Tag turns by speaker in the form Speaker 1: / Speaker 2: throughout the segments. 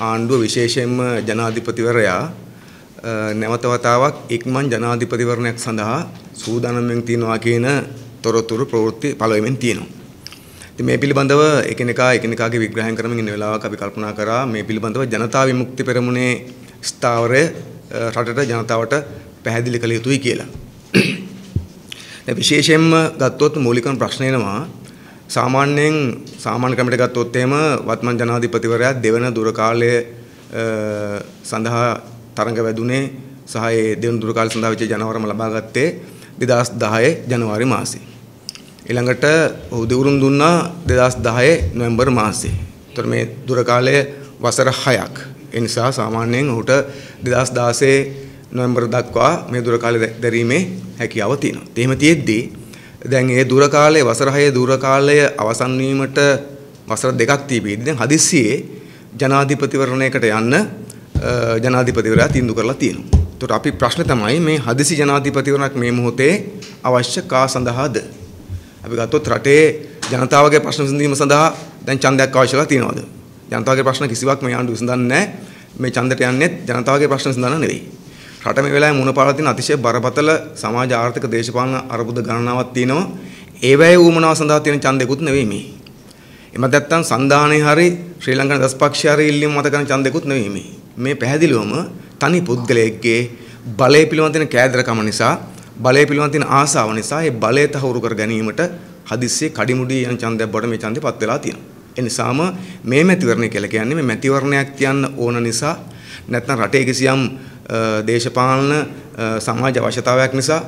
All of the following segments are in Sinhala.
Speaker 1: ආණ්ඩුව විශේෂයෙන්ම ජනාධිපතිවරයා නැවත වතාවක් ඉක්මන් ජනාධිපතිවරණයක් සඳහා සූදානම්ෙන් තියනවා කියන තොරතුරු ප්‍රවෘත්ති පළවෙමින් තියෙනවා. ඉතින් මේ පිළිබඳව එකිනෙකා එකිනෙකාගේ විග්‍රහයන් කරමින් ඉන්න වෙලාවක අපි කල්පනා කරා මේ පිළිබඳව ජනතා විමුක්ති පෙරමුණේ ස්ථාවරය රටට ජනතාවට පැහැදිලි කළ යුතුයි කියලා. දැන් විශේෂයෙන්ම ගත්තොත් මූලිකම ප්‍රශ්න එනවා සාමාන්‍යයෙන් සාමාන්‍ය ක්‍රමයට ගත්තොත් එහෙම වත්මන් ජනාධිපතිවරයා දෙවන දුර කාලය සඳහා තරඟ වැදුනේ සහ ඒ දෙවන දුර කාලය සඳහා වෙච්ච ජනවරම ලබා ගත්තේ 2010 ජනවාරි මාසේ. ඊළඟට ඔහු දිවුරුම් දුන්නා 2010 නොවැම්බර් මාසේ. ඒතර මේ දුර කාලය වසර 6ක්. ඒ නිසා සාමාන්‍යයෙන් ඔහුට 2016 නොවැම්බර් දක්වා මේ දුර කාලය දැරීමේ හැකියාව තියෙනවා. එහෙම තියෙද්දී දැන් ඒ දුර කාලයේ වසර 6 දුර කාලය අවසන් වීමට වසර දෙකක් තිබෙද්දී දැන් හදිස්සියේ ජනාධිපතිවරණයකට යන්න ජනාධිපතිවරයා තීන්දුව කරලා තියෙනවා. ඒතකොට අපි ප්‍රශ්න තමයි මේ හදිසි ජනාධිපතිවරණයක් මේ මොහොතේ අවශ්‍ය කා සඳහාද? අපි ගත්තොත් රටේ ජනතාවගේ ප්‍රශ්න විසඳීම සඳහා දැන් ඡන්දයක් අවශ්‍යලා තියෙනවද? ජනතාවගේ ප්‍රශ්න කිසිවක් මේ ආණ්ඩුව විසඳන්නේ නැහැ. මේ ඡන්දයට යන්නේ ජනතාවගේ ප්‍රශ්න විසඳන්න නෙවෙයි. රට මේ වෙලාවේ මුණ පාලා තියෙන අතිශය බරපතල සමාජ ආර්ථික දේශපාලන අර්බුද ගණනාවක් තියෙනවා. ඒවැය ඌමනාව සඳහා තියෙන ඡන්දෙකුත් නෙවෙයි මේ. එමත් නැත්තම් සන්දානේ හරි ශ්‍රී ලංකා දස්පක්ෂය හරි ඉල්ලීම මත කරන ඡන්දෙකුත් නෙවෙයි මේ. මේ පැහැදිලිවම තනි පුද්ගලයෙක්ගේ බලය පිළිබඳ තියෙන කෑදරකම නිසා බලය පිළිබඳ තියෙන ආසාව නිසා ඒ බලය තහවුරු කර ගැනීමට හදිස්සියේ කඩිමුඩි යන ඡන්දයක් බඩ මේ ඡන්දේ පත් වෙලා තියෙනවා. ඒ නිසාම මේ මැතිවරණය කියලා කියන්නේ මේ මැතිවරණයක් තියන්න ඕන නිසා නැත්නම් රටේ කිසියම් දේශපාලන සමාජ අවශ්‍යතාවයක් නිසා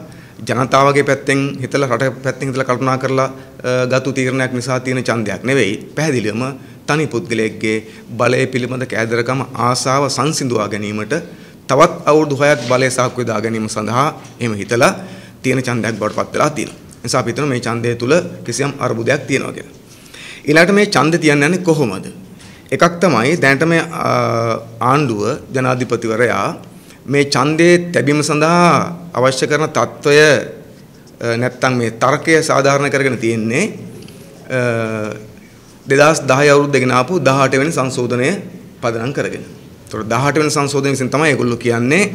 Speaker 1: ජනතාවගේ පැත්තෙන් හිතලා රට පැත්තෙන් හිතලා කල්පනා කරලා ගත්තු තීරණයක් නිසා තියෙන ඡන්දයක් නෙවෙයි පැහැදිලිවම තනි පුද්ගලයෙක්ගේ බලය පිළිබඳ කෑදරකම ආසාව සංසිඳුවා ගැනීමට තවත් අවුරුදු 6ක් බලය සාක්කුවේ දා ගැනීම සඳහා එහෙම හිතලා තියෙන ඡන්දයක් බවට පත් වෙලා තියෙනවා. ඒ නිසා අපි හිතනවා මේ ඡන්දය තුල කිසියම් අරුබුදයක් තියෙනවා කියලා. ඊළඟට මේ ඡන්ද තියන්නේ යන්නේ කොහොමද? එකක් තමයි දැනට මේ ආණ්ඩුව ජනාධිපතිවරයා මේ ඡන්දයේ තැබීම සඳහා අවශ්‍ය කරන తত্ত্বය නැත්තම් මේ තර්කය සාධාරණ කරගෙන තියෙන්නේ 2010 අවුරුද්දගෙන ආපු 18 වෙනි සංශෝධනය පදනම් කරගෙන. ඒතකොට 18 වෙනි සංශෝධනය විසින් තමයි ඒගොල්ලෝ කියන්නේ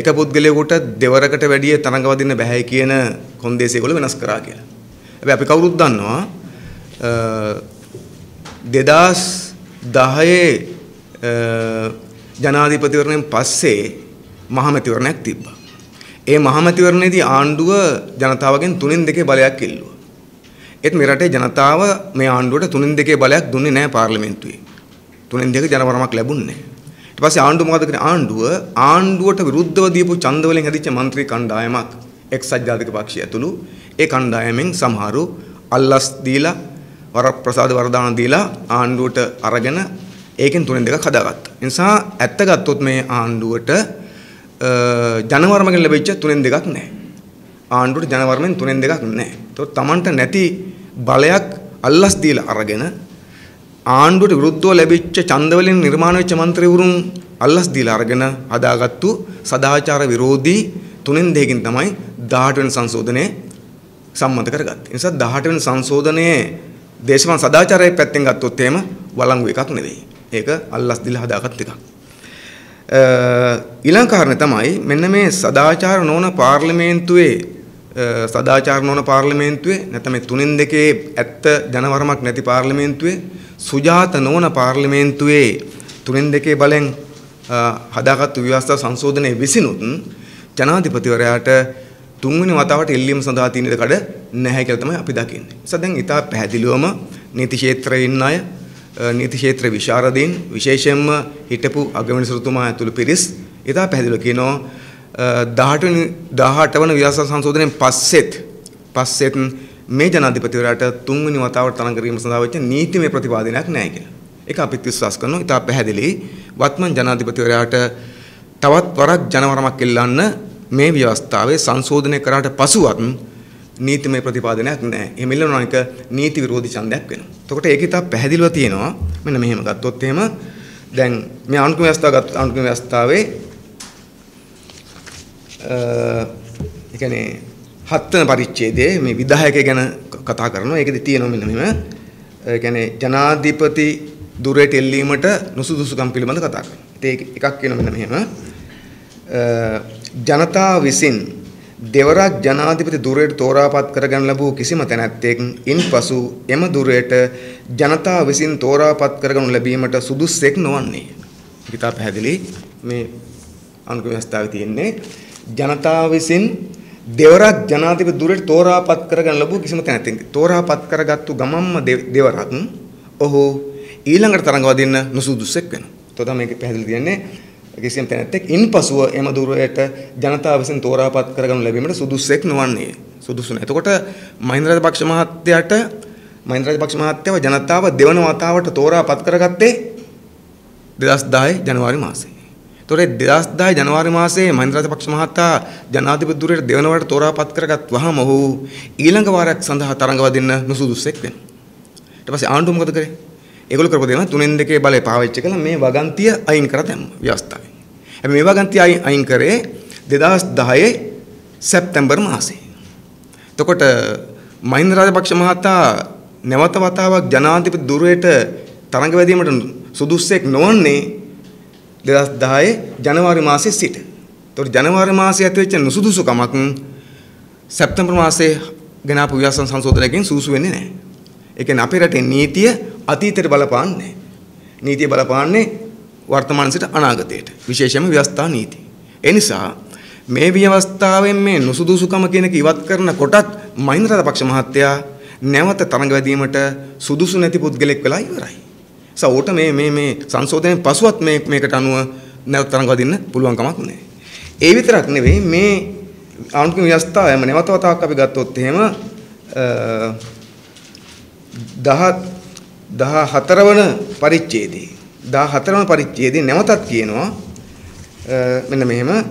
Speaker 1: එක පුද්ගලයෙකුට දෙවරකට වැඩිය තරඟ වදින්න බෑයි කියන කොන්දේසි ඒගොල්ලෝ වෙනස් කරා කියලා. හැබැයි අපි කවුරුත් දන්නවා 2010 ජනාධිපතිවරණයෙන් පස්සේ මහමැතිවරණයක් තිබ්බා. ඒ මහමැතිවරණයේදී ආණ්ඩුව ජනතාවගෙන් තුනෙන් දෙකේ බලයක් ඉල්ලුවා. ඒත් මේ රටේ ජනතාව මේ ආණ්ඩුවට තුනෙන් දෙකේ බලයක් දුන්නේ නැහැ පාර්ලිමේන්තුවේ. තුනෙන් දෙක ජනවරමක් ලැබුණේ නැහැ. ඊට පස්සේ ආණ්ඩුව මොකද කරේ? ආණ්ඩුව ආණ්ඩුවට විරුද්ධව දීපු ඡන්ද වලින් හැදිච්ච മന്ത്രി කණ්ඩායමක් එක්සත් ජාතික පක්ෂය ඇතුළු ඒ කණ්ඩායමෙන් සමහරු අල්ලස් දීලා වරප්‍රසාද වරදාන දීලා ආණ්ඩුවට අරගෙන ඒකෙන් තුනෙන් දෙකක් හදාගත්තා. ඒ නිසා ඇත්ත ගත්තොත් මේ ආණ්ඩුවට ජනවර්මගෙන් ලැබිච්ච තුනෙන් දෙකක් නැහැ. ආණ්ඩුවට ජනවර්මෙන් තුනෙන් දෙකක් නැහැ. ඒතකොට Tamanට නැති බලයක් අල්ලස් දීලා අරගෙන ආණ්ඩුවට විරුද්ධව ලැබිච්ච ඡන්දවලින් නිර්මාණය වෙච්ච മന്ത്രിවරුන් අල්ලස් දීලා අරගෙන හදාගත්තු සදාචාර විරෝධී තුනෙන් දෙකකින් තමයි 18 වෙනි සංශෝධනය සම්මත කරගත්තේ. ඒ නිසා 18 වෙනි සංශෝධනයේ දේශපාලන සදාචාරයේ පැත්තෙන් ගත්තොත් එහෙම වළංගු එකක් නෙවෙයි. ඒක අල්ලස් දීලා හදාගත් එකක්. ඊළඟ කාරණේ තමයි මෙන්න මේ සදාචාර නොවන පාර්ලිමේන්තුවේ සදාචාර නොවන පාර්ලිමේන්තුවේ නැත්නම් මේ තුනෙන් දෙකේ ඇත්ත ජනවරමක් නැති පාර්ලිමේන්තුවේ සුජාත නොවන පාර්ලිමේන්තුවේ තුනෙන් දෙකේ බලෙන් හදාගත්තු ව්‍යවස්ථා සංශෝධනයේ විසිනුත් ජනාධිපතිවරයාට තුන්වෙනි වතාවට එල්ලීම සඳහා තියෙන ඉඩකඩ නැහැ කියලා තමයි අපි දකින්නේ. ඒසත් දැන් ඊට පැහැදිලිවම නීති ක්ෂේත්‍රයේ ඉන්න අය නීති ක්ෂේත්‍ර විශාරදීන් විශේෂයෙන්ම හිටපු අගමැතිතුමා ඇතුළු පිරිස් ඊට පැහැදිලිව කියනවා 18 වෙනි 18 වන ව්‍යවස්ථා සංශෝධනයෙන් පස්සෙත් පස්සෙත් මේ ජනාධිපතිවරයාට තුන්වෙනි වතාවට තරඟ කිරීම සඳහා වෙච්ච නීතිමය ප්‍රතිපාදනයක් නැහැ කියලා. ඒක අපිත් විශ්වාස කරනවා. ඊට පැහැදිලි වත්මන් ජනාධිපතිවරයාට තවත් වරක් ජනවරමක් එල්ලන්න මේ ව්‍යවස්ථාවේ සංශෝධනය කරාට පසුවත් නීතිමය ප්‍රතිපාදනයක් නැහැ. එහෙම ඉල්ලනවා එක නීති විරෝධී ඡන්දයක් වෙනවා. එතකොට ඒකේ තා පැහැදිලිව තියෙනවා මෙන්න මෙහෙම ගත්තොත් එහෙම දැන් මේ අනුක්‍රම ව්‍යවස්ථාව ගත්ත අනුක්‍රම ව්‍යවස්ථාවේ ඒ කියන්නේ හත්වන පරිච්ඡේදයේ මේ විධායකය ගැන කතා කරනවා. ඒකෙදි තියෙනවා මෙන්න මෙහෙම. ඒ කියන්නේ ජනාධිපති දුරයට එල්ලීමට නුසුදුසුකම් පිළිබඳ කතා කරනවා. ඒක එකක් කියන මෙන්න මෙහෙම. ජනතාව විසින් දෙවරක් ජනාධිපති දුරයට තෝරාපත් කරගන්න ලැබූ කිසිම තැනැත්තෙක් ඉන්පසු එම දුරයට ජනතාව විසින් තෝරාපත් කරගනු ලැබීමට සුදුස්සෙක් නොවන්නේ. ඉතා පැහැදිලි මේ අනුකූල ව්‍යවස්ථාවේ තියෙන්නේ ජනතාව විසින් දෙවරක් ජනාධිපති දුරට තෝරාපත් කරගන්න ලැබූ කිසිම තැනැත්තෙක් තෝරාපත් කරගත්තු ගමම්ම දෙවරක් ඔහු ඊළඟට තරඟ වදින්න නුසුදුස්සෙක් වෙනවා. එතකොට මේක පැහැදිලි තියෙන්නේ කිසියම් තැනැත්තෙක් ඉන්පසුව එම දුරයට ජනතාව විසින් තෝරාපත් කරගනු ලැබීමට සුදුස්සෙක් නොවන්නේ. සුදුසු නැහැ. එතකොට මහින්ද රාජපක්ෂ මහත්තයාට මහින්ද රාජපක්ෂ මහත්තයව ජනතාව දෙවන වතාවට තෝරාපත් කරගත්තේ 2010 ජනවාරි මාසයේ. එතකොට 2010 ජනවාරි මාසයේ මහින්ද රාජපක්ෂ මහතා ජනාධිපති ධුරයට දෙවන වරට තෝරාපත් කරගත් වහම ඔහු ඊළඟ වාරයක් සඳහා තරඟ වදින්න නුසුදුස්සෙක් වෙනවා. ඊට පස්සේ ආණ්ඩුව මොකද කරේ? ඒගොල්ලෝ කරපු දේ තුනෙන් දෙකේ බලය පාවිච්චි කළා මේ වගන්තිය අයින් කර දැම්මා ව්‍යවස්ථාවෙන්. හැබැයි මේ වගන්තිය අයින් කරේ 2010 සැප්තැම්බර් මාසේ. එතකොට මහින්ද රාජපක්ෂ මහතා නැවත වතාවක් ජනාධිපති ධුරයට තරඟ වැදීමට සුදුස්සෙක් නොවන්නේ 2010 ජනවාරි මාසයේ සිට. එතකොට ජනවාරි මාසයේ ඇතිවෙච්ච නුසුදුසුකමක් සැප්තැම්බර් මාසයේ ගෙනාපු ව්‍යවස්ථා සංශෝධනයකින් සූසු වෙන්නේ නැහැ. ඒ කියන්නේ අපේ රටේ නීතිය අතීතයට බලපාන්නේ නීතිය බලපාන්නේ වර්තමාන සිට අනාගතයට. විශේෂයෙන්ම ව්‍යවස්ථා නීති. ඒ නිසා මේ ව්‍යවස්ථාවෙන් මේ නුසුදුසුකම කියන එක ඉවත් කරන කොටත් මහින්ද රාජපක්ෂ මහත්තයා නැවත තරඟ වැදීමට සුදුසු නැති පුද්ගලෙක් වෙලා ඉවරයි. සෝට මේ මේ මේ සංශෝධනයෙන් පසුවත් මේ මේකට අනුව නැවත තරඟ වදින්න පුළුවන් කමක් නැහැ. ඒ විතරක් නෙවෙයි මේ ආණ්ඩුක්‍රම ව්‍යවස්ථාවම නැවත වතාවක් අපි ගත්තොත් එහෙම 14 වන පරිච්ඡේදයේ 14 වන පරිච්ඡේදයේ නැවතත් කියනවා මෙන්න මෙහෙම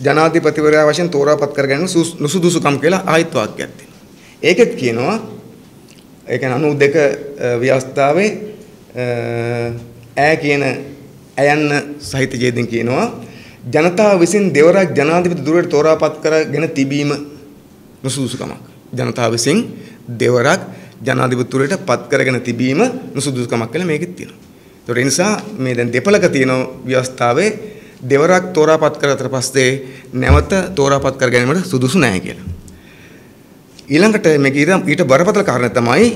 Speaker 1: ජනාධිපතිවරයා වශයෙන් තෝරාපත් කරගන්න නුසුදුසුකම් කියලා ආයිත් වාක්‍යයක් තියෙනවා. ඒකෙත් කියනවා ඒ කියන්නේ 92 ව්‍යවස්ථාවේ ඈ කියන ඇයන්න සහිත ඡේදෙන් කියනවා ජනතාව විසින් දෙවරක් ජනාධිපති දුරට තෝරාපත් කරගෙන තිබීම නුසුදුසුකමක්. ජනතාව විසින් දෙවරක් ජනාධිපතිතුරට පත් කරගෙන තිබීම නුසුදුසුකමක් කියලා මේකෙත් තියෙනවා. ඒතකොට ඒ නිසා මේ දැන් දෙපළක තියෙන ව්‍යවස්ථාවේ දෙවරක් තෝරාපත් කරතර පස්සේ නැවත තෝරාපත් කර ගැනීමට සුදුසු නැහැ කියලා. ඊළඟට මේක ඊට බරපතල කාරණා තමයි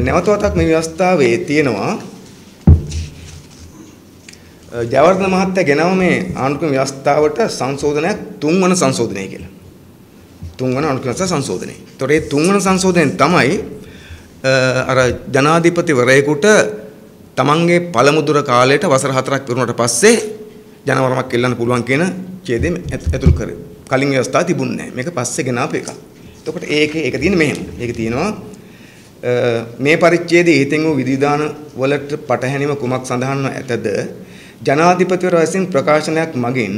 Speaker 1: නැවත වතාවක් මේ ව්‍යවස්ථාවේ තියෙනවා ජයවර්ධන මහත්තයා ගෙනව මේ ආණ්ඩුක්‍රම ව්‍යවස්ථාවට සංශෝධනයක් තුන්වන සංශෝධනය කියලා. තුන්වන ආණ්ඩුක්‍රම සංශෝධනය. ඒතකොට මේ තුන්වන සංශෝධනයෙන් තමයි අර ජනාධිපතිවරයෙකුට තමන්ගේ පළමු දුර කාලයට වසර 4ක් පිරුණාට පස්සේ ජනවරමක් එල්ලන්න පුළුවන් කියන ඡේදෙම ඇතුළු කරේ. කලින් ව්‍යවස්ථාව තිබුණේ නැහැ. මේක පස්සේ ගෙනාපු එකක්. එතකොට ඒකේ ඒක තියෙන්නේ මෙහෙම. ඒක තියෙනවා මේ පරිච්ඡේදයේ ඊතෙන් වූ විධිදාන වලට පටහැනිව කුමක් සඳහන්ව ඇතද ජනාධිපතිවර විසින් ප්‍රකාශනයක් මගින්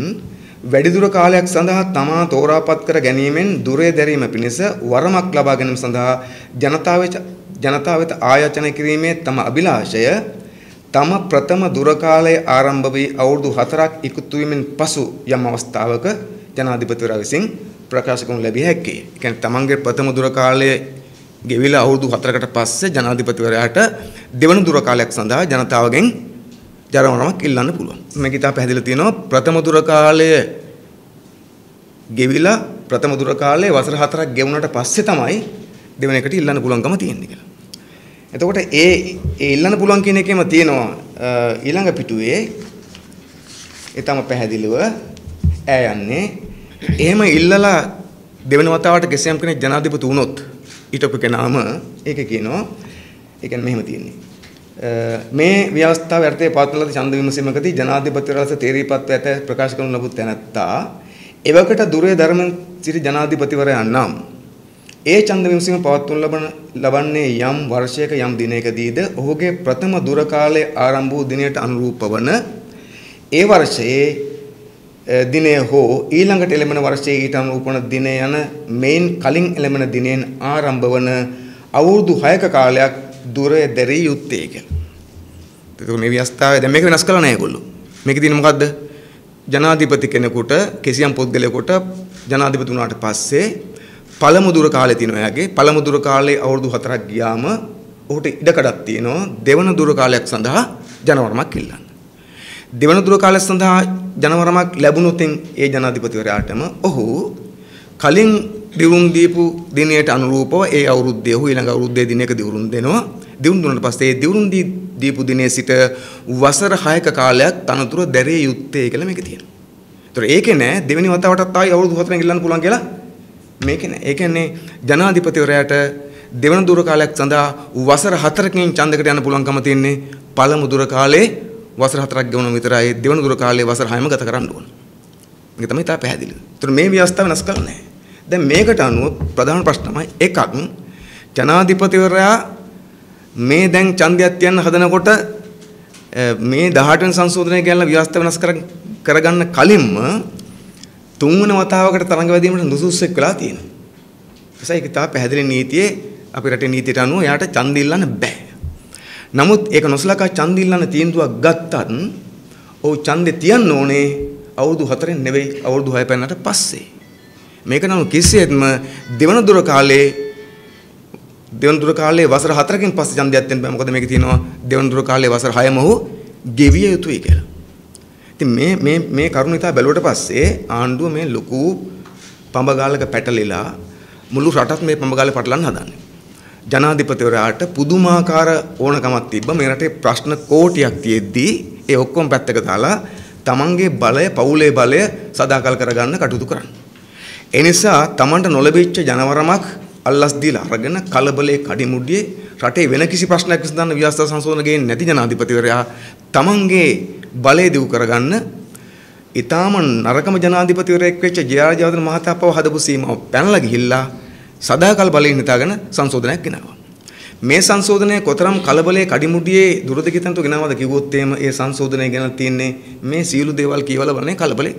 Speaker 1: වැඩිදුර කාලයක් සඳහා තමා තෝරාපත් කර ගැනීමෙන් දුරේ දැරීම පිණිස වරමක් ලබා ගැනීම සඳහා ජනතාව ජනතාව වෙත ආයාචන කිරීමේ තම අභිලාෂය තම ප්‍රථම දුර කාලයේ ආරම්භ වී අවුරුදු 4ක් ඉක්ුතු වීමෙන් පසු යම් අවස්ථාවක ජනාධිපතිවරයා විසින් ප්‍රකාශ කරනු ලැබිය හැකියි. ඒ කියන්නේ තමන්ගේ ප්‍රථම දුර කාලයේ ගෙවිලා අවුරුදු 4කට පස්සේ ජනාධිපතිවරයාට දෙවන දුර කාලයක් සඳහා ජනතාවගෙන් ජරවණමක් ඉල්ලන්න පුළුවන්. මේක ඉතා පැහැදිලි තියෙනවා ප්‍රථම දුර කාලය ගෙවිලා ප්‍රථම දුර කාලයේ වසර 4ක් ගෙවුනට පස්සේ තමයි දෙවෙනි එකට ඉල්ලන්න පුළුවන්කම තියෙන්නේ කියලා. එතකොට ඒ ඒ ඉල්ලන්න පුළුවන් කියන එකේම තියෙනවා ඊළඟ පිටුවේ ඒ තම පැහැදිලිව ඈ යන්නේ එහෙම ඉල්ලලා දෙවෙනි වතාවට කෙසේම් කෙනෙක් ජනාධිපති වුණොත් ඊටපු කෙනාම ඒක කියනවා ඒ කියන්නේ මෙහෙම තියෙන්නේ. මේ ව්‍යවස්ථාව යටතේ පවත්වන ලද ඡන්ද විමසීමකදී ජනාධිපති රස තේරීපත් ඇත ප්‍රකාශ කරනු ලැබුත් තැනැත්තා. එවකට දුරේ ධර්ම සිටි ජනාධිපතිවරයා නම් ඒ ඡන්ද විමසීම පවත්වනු ලබන ලබන්නේ යම් වර්ෂයක යම් දිනයකදීද ඔහුගේ ප්‍රථම දුර කාලයේ ආරම්භ වූ දිනයට අනුරූප වන ඒ වර්ෂයේ දිනය හෝ ඊළඟට එළඹෙන වර්ෂයේ ඊට අනුරූප වන දිනය යන මේන් කලින් එළඹෙන දිනෙන් ආරම්භ වන අවුරුදු 6ක කාලයක් දුර දැරිය යුත්තේ කියලා. ඒක මේ ව්‍යවස්ථාවේ දැන් මේක වෙනස් කළා නෑ ඒගොල්ලෝ. මේකේ තියෙන මොකද්ද? ජනාධිපති කෙනෙකුට කිසියම් පුද්ගලයෙකුට ජනාධිපති වුණාට පස්සේ පළමු දුර කාලේ තියෙනවා එයාගේ. පළමු දුර කාලේ අවුරුදු 4ක් ගියාම ඔහුට ඉඩකඩක් තියෙනවා දෙවන දුර කාලයක් සඳහා ජනවරමක් ඉල්ලන්න. දෙවන දුර කාලයක් සඳහා ජනවරමක් ලැබුණොත් ඒ ජනාධිපතිවරයාටම ඔහු කලින් දිවුම් දීපු දිනයට අනුරූපව ඒ අවුරුද්දේ ඔහු ඊළඟ අවුරුද්දේ දිනයක දිවුරුම් දෙනවා. දිවුම් දුන්නාට පස්සේ ඒ දිවුරුම් දීපු දිනේ සිට වසර 6ක කාලයක් තනතුර දැරිය යුත්තේ කියලා මේක තියෙනවා. ඒතර ඒකේ නෑ දෙවෙනි වතාවටත් ආයි අවුරුදු 4 ක් ඉල්ලන්න පුළුවන් කියලා මේකේ නෑ. ඒ කියන්නේ ජනාධිපතිවරයාට දෙවන දුර කාලයක් සඳහා වසර 4කින් ඡන්දකට යන්න පුළුවන්කම තියෙන්නේ පළමු දුර කාලේ වසර 4ක් ගෙවුන විතරයි දෙවන දුර කාලේ වසර 6ම ගත කරන්න ඕන. මේක තමයි තා පැහැදිලි. ඒතර මේ ව්‍යවස්ථාව වෙනස් කරලා නැහැ. දැන් මේකට අනුව ප්‍රධාන ප්‍රශ්න තමයි එකක් ජනාධිපතිවරයා මේ දැන් ඡන්දයක් තියන්න හදනකොට මේ 18 වෙනි සංශෝධනය ගැන ව්‍යවස්ථාව වෙනස් කරගන්න කලින්ම තුන්වන වතාවකට තරඟ වැදීමට නුසුස්සෙක් වෙලා තියෙනවා. ඒසයි ඒක තා පැහැදිලි නීතියේ අපි රටේ නීතියට අනුව එයාට ඡන්ද ඉල්ලන්න බෑ. නමුත් ඒක නොසලකා ඡන්ද ඉල්ලන්න තීන්දුවක් ගත්තත් ඔව් ඡන්දේ තියන්න ඕනේ අවුරුදු 4න් නෙවෙයි අවුරුදු 6 පෙන්නට පස්සේ. මේක නම් කිසියෙත්ම දෙවන දුර කාලේ දෙවන දුර කාලේ වසර 4කින් පස්සේ ඡන්දයක් දෙන්න බෑ. මොකද මේකේ තියෙනවා දෙවන දුර කාලේ වසර 6ම ඔහු ගෙවිය යුතුයි කියලා. ඉතින් මේ මේ මේ කරුණ ඉතා බැලුවට පස්සේ ආණ්ඩුව මේ ලොකු පඹගාලක පැටලිලා මුළු රටත් මේ පඹගාලේ පටලන්න හදන්නේ. ජනාධිපතිවරයාට පුදුමාකාර ඕනකමක් තිබ්බ මේ රටේ ප්‍රශ්න කෝටියක් තියෙද්දි ඒ ඔක්කොම පැත්තක දාලා තමන්ගේ බලය පවුලේ බලය සදාකල් කරගන්න කටයුතු කරන්න. ඒ නිසා තමන්ට නොලැබිච්ච ජනවරමක් අල්ලස් දීලා අරගෙන කලබලේ කඩිමුඩියේ රටේ වෙන කිසි ප්‍රශ්නයක් විසඳන්න ව්‍යවස්ථා සංශෝධන ගේන්නේ නැති ජනාධිපතිවරයා තමන්ගේ බලය දියු කරගන්න ඊටාම නරකම ජනාධිපතිවරයෙක් වෙච්ච ජේ.ආර්. ජයවර්ධන මහතා පව හදපු සීමාව පැනලා ගිහිල්ලා සදාකල් බලයෙන් හිතාගෙන සංශෝධනයක් ගෙනාවා. මේ සංශෝධනය කොතරම් කලබලයේ කඩිමුඩියේ දුරදකිතන්තු ගෙනාවද කිව්වොත් එහෙම ඒ සංශෝධනය ගැන තියෙන්නේ මේ සියලු දේවල් කියවලා බලන්නේ කලබලේ.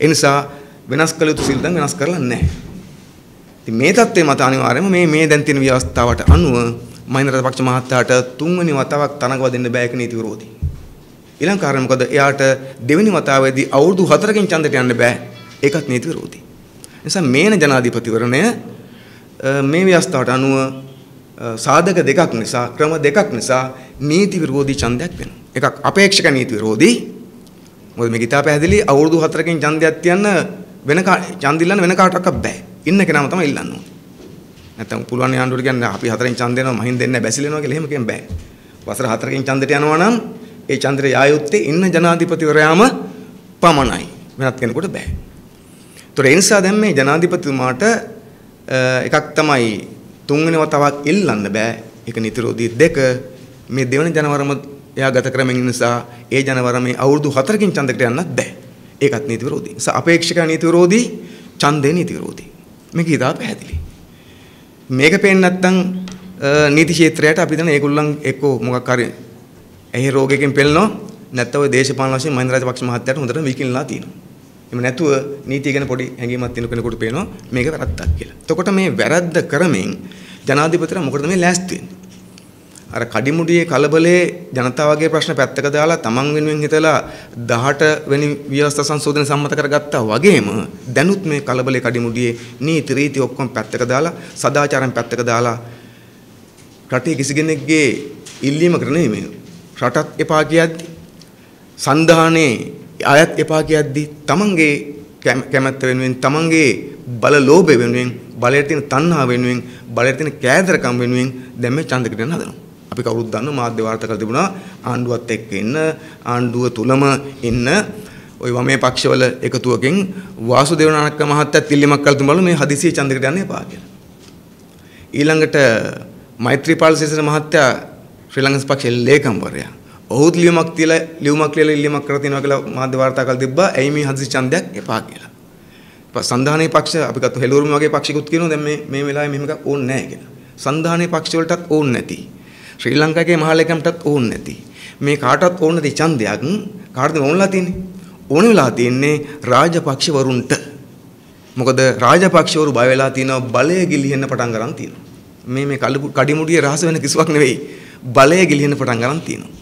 Speaker 1: ඒ නිසා වෙනස් කළ යුතු සිල් වෙනස් කරලා නැහැ. ඉතින් මේ தත්ත්වය මත අනිවාර්යයෙන්ම මේ මේ දැන් තියෙන ව්‍යවස්ථාවට අනුව මහින්ද රාජපක්ෂ මහතාට තුන්වෙනි වතාවක් තනගව දෙන්න බෑ ඒක නීති විරෝධී. ඊළඟ කාරණා මොකද? එයාට දෙවෙනි වතාවේදී අවුරුදු 4කින් ඡන්දයට යන්න බෑ. ඒකත් නීති විරෝධී. නිසා මේන ජනාධිපතිවරණය මේ ව්‍යවස්ථාවට අනුව සාධක දෙකක් නිසා ක්‍රම දෙකක් නිසා නීති විරෝධී ඡන්දයක් වෙනවා. එකක් අපේක්ෂක නීති විරෝධී. මොකද මේක ඉතා පැහැදිලි අවුරුදු 4කින් ඡන්දයක් තියන්න වෙන ඡන්ද ඉල්ලන්න වෙන කාටවත් බෑ. ඉන්න කෙනාම තමයි ඉල්ලන්න ඕනේ. නැත්තම් පුළුවන් ආණ්ඩුවට කියන්නේ අපි හතරෙන් ඡන්ද දෙනවා මහින් දෙන්නේ බැසිලෙනවා කියලා එහෙම කියන්න බෑ. වසර හතරකින් ඡන්දයට යනවා නම් ඒ ඡන්දේ යායුත්තේ ඉන්න ජනාධිපතිවරයාම පමණයි. වෙනත් කෙනෙකුට බෑ. ඒතර ඒ නිසා දැන් මේ ජනාධිපතිතුමාට එකක් තමයි තුන්වෙනි වතාවක් ඉල්ලන්න බෑ. ඒක නිතරෝදී දෙක මේ දෙවන ජනවරම එයා ගත කරමින් නිසා ඒ ජනවරමේ අවුරුදු 4කින් ඡන්දකට යන්නත් බෑ. ඒකත් නීති විරෝධී. නිසා අපේක්ෂක නීති විරෝධී, ඡන්දේ නීති විරෝධී. මේක ඉදා පැහැදිලි. මේක පේන්නේ නැත්නම් නීති ක්ෂේත්‍රයට අපි දන්න ඒගොල්ලන් එක්කෝ මොකක් හරි ඇහි රෝගයකින් පෙළෙනවා නැත්නම් ওই දේශපාලන වශයෙන් මහින්ද රාජපක්ෂ මහත්තයාට හොඳට විකිනලා තියෙනවා. එහෙම නැතුව නීතිය ගැන පොඩි හැඟීමක් තියෙන කෙනෙකුට පේනවා මේක වැරද්දක් කියලා. එතකොට මේ වැරද්ද කරමින් ජනාධිපතිතුමා මොකටද මේ ලෑස්ති වෙන්නේ? අර කඩිමුඩියේ කලබලේ ජනතාවගේ ප්‍රශ්න පැත්තක දාලා තමන් වෙනුවෙන් හිතලා 18 වෙනි ව්‍යවස්ථා සංශෝධන සම්මත කරගත්තා වගේම දැනුත් මේ කලබලේ කඩිමුඩියේ නීති රීති ඔක්කොම පැත්තක දාලා සදාචාරම් පැත්තක දාලා රටේ කිසි කෙනෙක්ගේ ඉල්ලීමකට නෙමෙයි මේ රටත් එපා කියද්දි සන්ධානයේ අයත් එපා කියද්දි තමන්ගේ කැමැත්ත වෙනුවෙන් තමන්ගේ බල ලෝභය වෙනුවෙන් බලයට තියෙන තණ්හා වෙනුවෙන් බලයට තියෙන කෑදරකම් වෙනුවෙන් දැන් මේ ඡන්දකට යන හදනවා. අපි කවුරුත් දන්න මාධ්‍ය වාර්තා කරලා තිබුණා ආණ්ඩුවත් එක්ක ඉන්න ආණ්ඩුව තුලම ඉන්න ওই වමේ පක්ෂවල එකතුවකින් වාසුදේව නායක මහත්තයත් ඉල්ලීමක් කළා තුමලු මේ හදිසියෙ ඡන්දකට යන්න එපා කියලා. ඊළඟට මෛත්‍රීපාල සිරිසේන මහත්තයා ශ්‍රී ලංකා පක්ෂයේ ලේකම්වරයා. ඔහුත් ලියුමක් තියලා ලියුමක් ලියලා ඉල්ලීමක් කරලා තිනවා කියලා මාධ්‍ය වාර්තා කරලා තිබ්බා. එයි මේ හදිසි ඡන්දයක් එපා කියලා. සංධානයේ පක්ෂ අපි ගත්ත හෙළුරුම වගේ පක්ෂිකුත් කියනවා දැන් මේ මේ වෙලාවේ මෙහෙම එකක් ඕනේ නැහැ කියලා. සංධානයේ පක්ෂ වලටත් ඕනේ නැති. ශ්‍රී ලංකාවේ මහලේකම්ටත් ඕනේ නැති. මේ කාටවත් ඕනේ නැති ඡන්දයක් කාටද ඕනලා තියෙන්නේ? ඕන වෙලා තියෙන්නේ රාජපක්ෂවරුන්ට. මොකද රාජපක්ෂවරු බය වෙලා තියෙනවා බලය ගිලිහෙන්න පටන් ගන්න තියෙනවා. මේ මේ කඩිමුඩියේ රහස වෙන කිසිවක් නෙවෙයි. බලය ගිලිහෙන්න පටන් ගන්න තියෙනවා.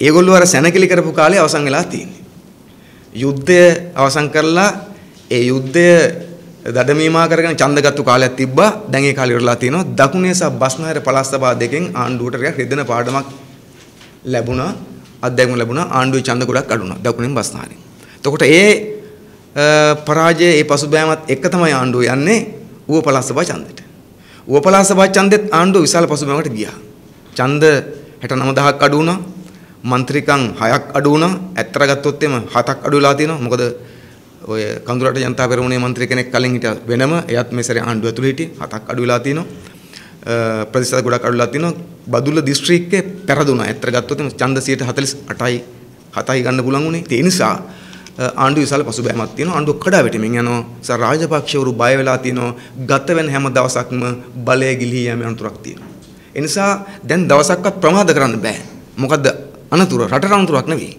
Speaker 1: ඒගොල්ලෝ අර සැනකෙලි කරපු කාලේ අවසන් වෙලා තියෙන්නේ. යුද්ධය අවසන් කරලා ඒ යුද්ධය දඩමීමා කරගෙන ඡන්දගත්තු කාලයක් තිබ්බා. දැන් ඒ කාලේ ඉවරලා තියෙනවා. දකුණේ සහ බස්නාහිර පළාත් සභා දෙකෙන් ආණ්ඩුවට ටිකක් රිදෙන පාඩමක් ලැබුණා. අත්දැකීම ලැබුණා. ආණ්ඩුවේ ඡන්ද ගොඩක් අඩු වුණා. දකුණෙන් බස්නාහිරෙන්. එතකොට ඒ පරාජය ඒ පසුබෑමත් එක තමයි ආණ්ඩුව යන්නේ ඌව පළාත් සභා ඡන්දෙට. ඌව පළාත් සභා ඡන්දෙත් ආණ්ඩුව විශාල පසුබෑමකට ගියා. ඡන්ද 69000ක් අඩු වුණා. මන්ත්‍රිකම් 6ක් අඩු වුණා. ඇත්තට ගත්තොත් එම 7ක් අඩු වෙලා තියෙනවා. මොකද ඔය කඳුරට ජනතා පෙරමුණේ മന്ത്രി කෙනෙක් කලින් හිටියා වෙනම එයත් මේ සැරේ ආණ්ඩුව ඇතුළේ හිටියේ. 7ක් අඩු වෙලා තියෙනවා. ප්‍රතිශත ගොඩක් අඩු වෙලා තියෙනවා. බදුල්ල දිස්ත්‍රික්කේ පෙරදුනා. ඇත්තට ගත්තොත් එම ඡන්ද 48යි 7යි ගන්න පුළුවන් උනේ. ඒ නිසා ආණ්ඩුව විශාල පසුබෑමක් තියෙනවා. ආණ්ඩුව කඩා වැටෙමින් යනවා. සර් රාජපක්ෂවරු බය වෙලා තියෙනවා. ගත වෙන හැම දවසක්ම බලය ගිලී යෑම අනතුරක් තියෙනවා. ඒ නිසා දැන් දවසක්වත් ප්‍රමාද කරන්න බෑ. මොකද්ද අනතුර රටට අනතුරක් නෙවෙයි.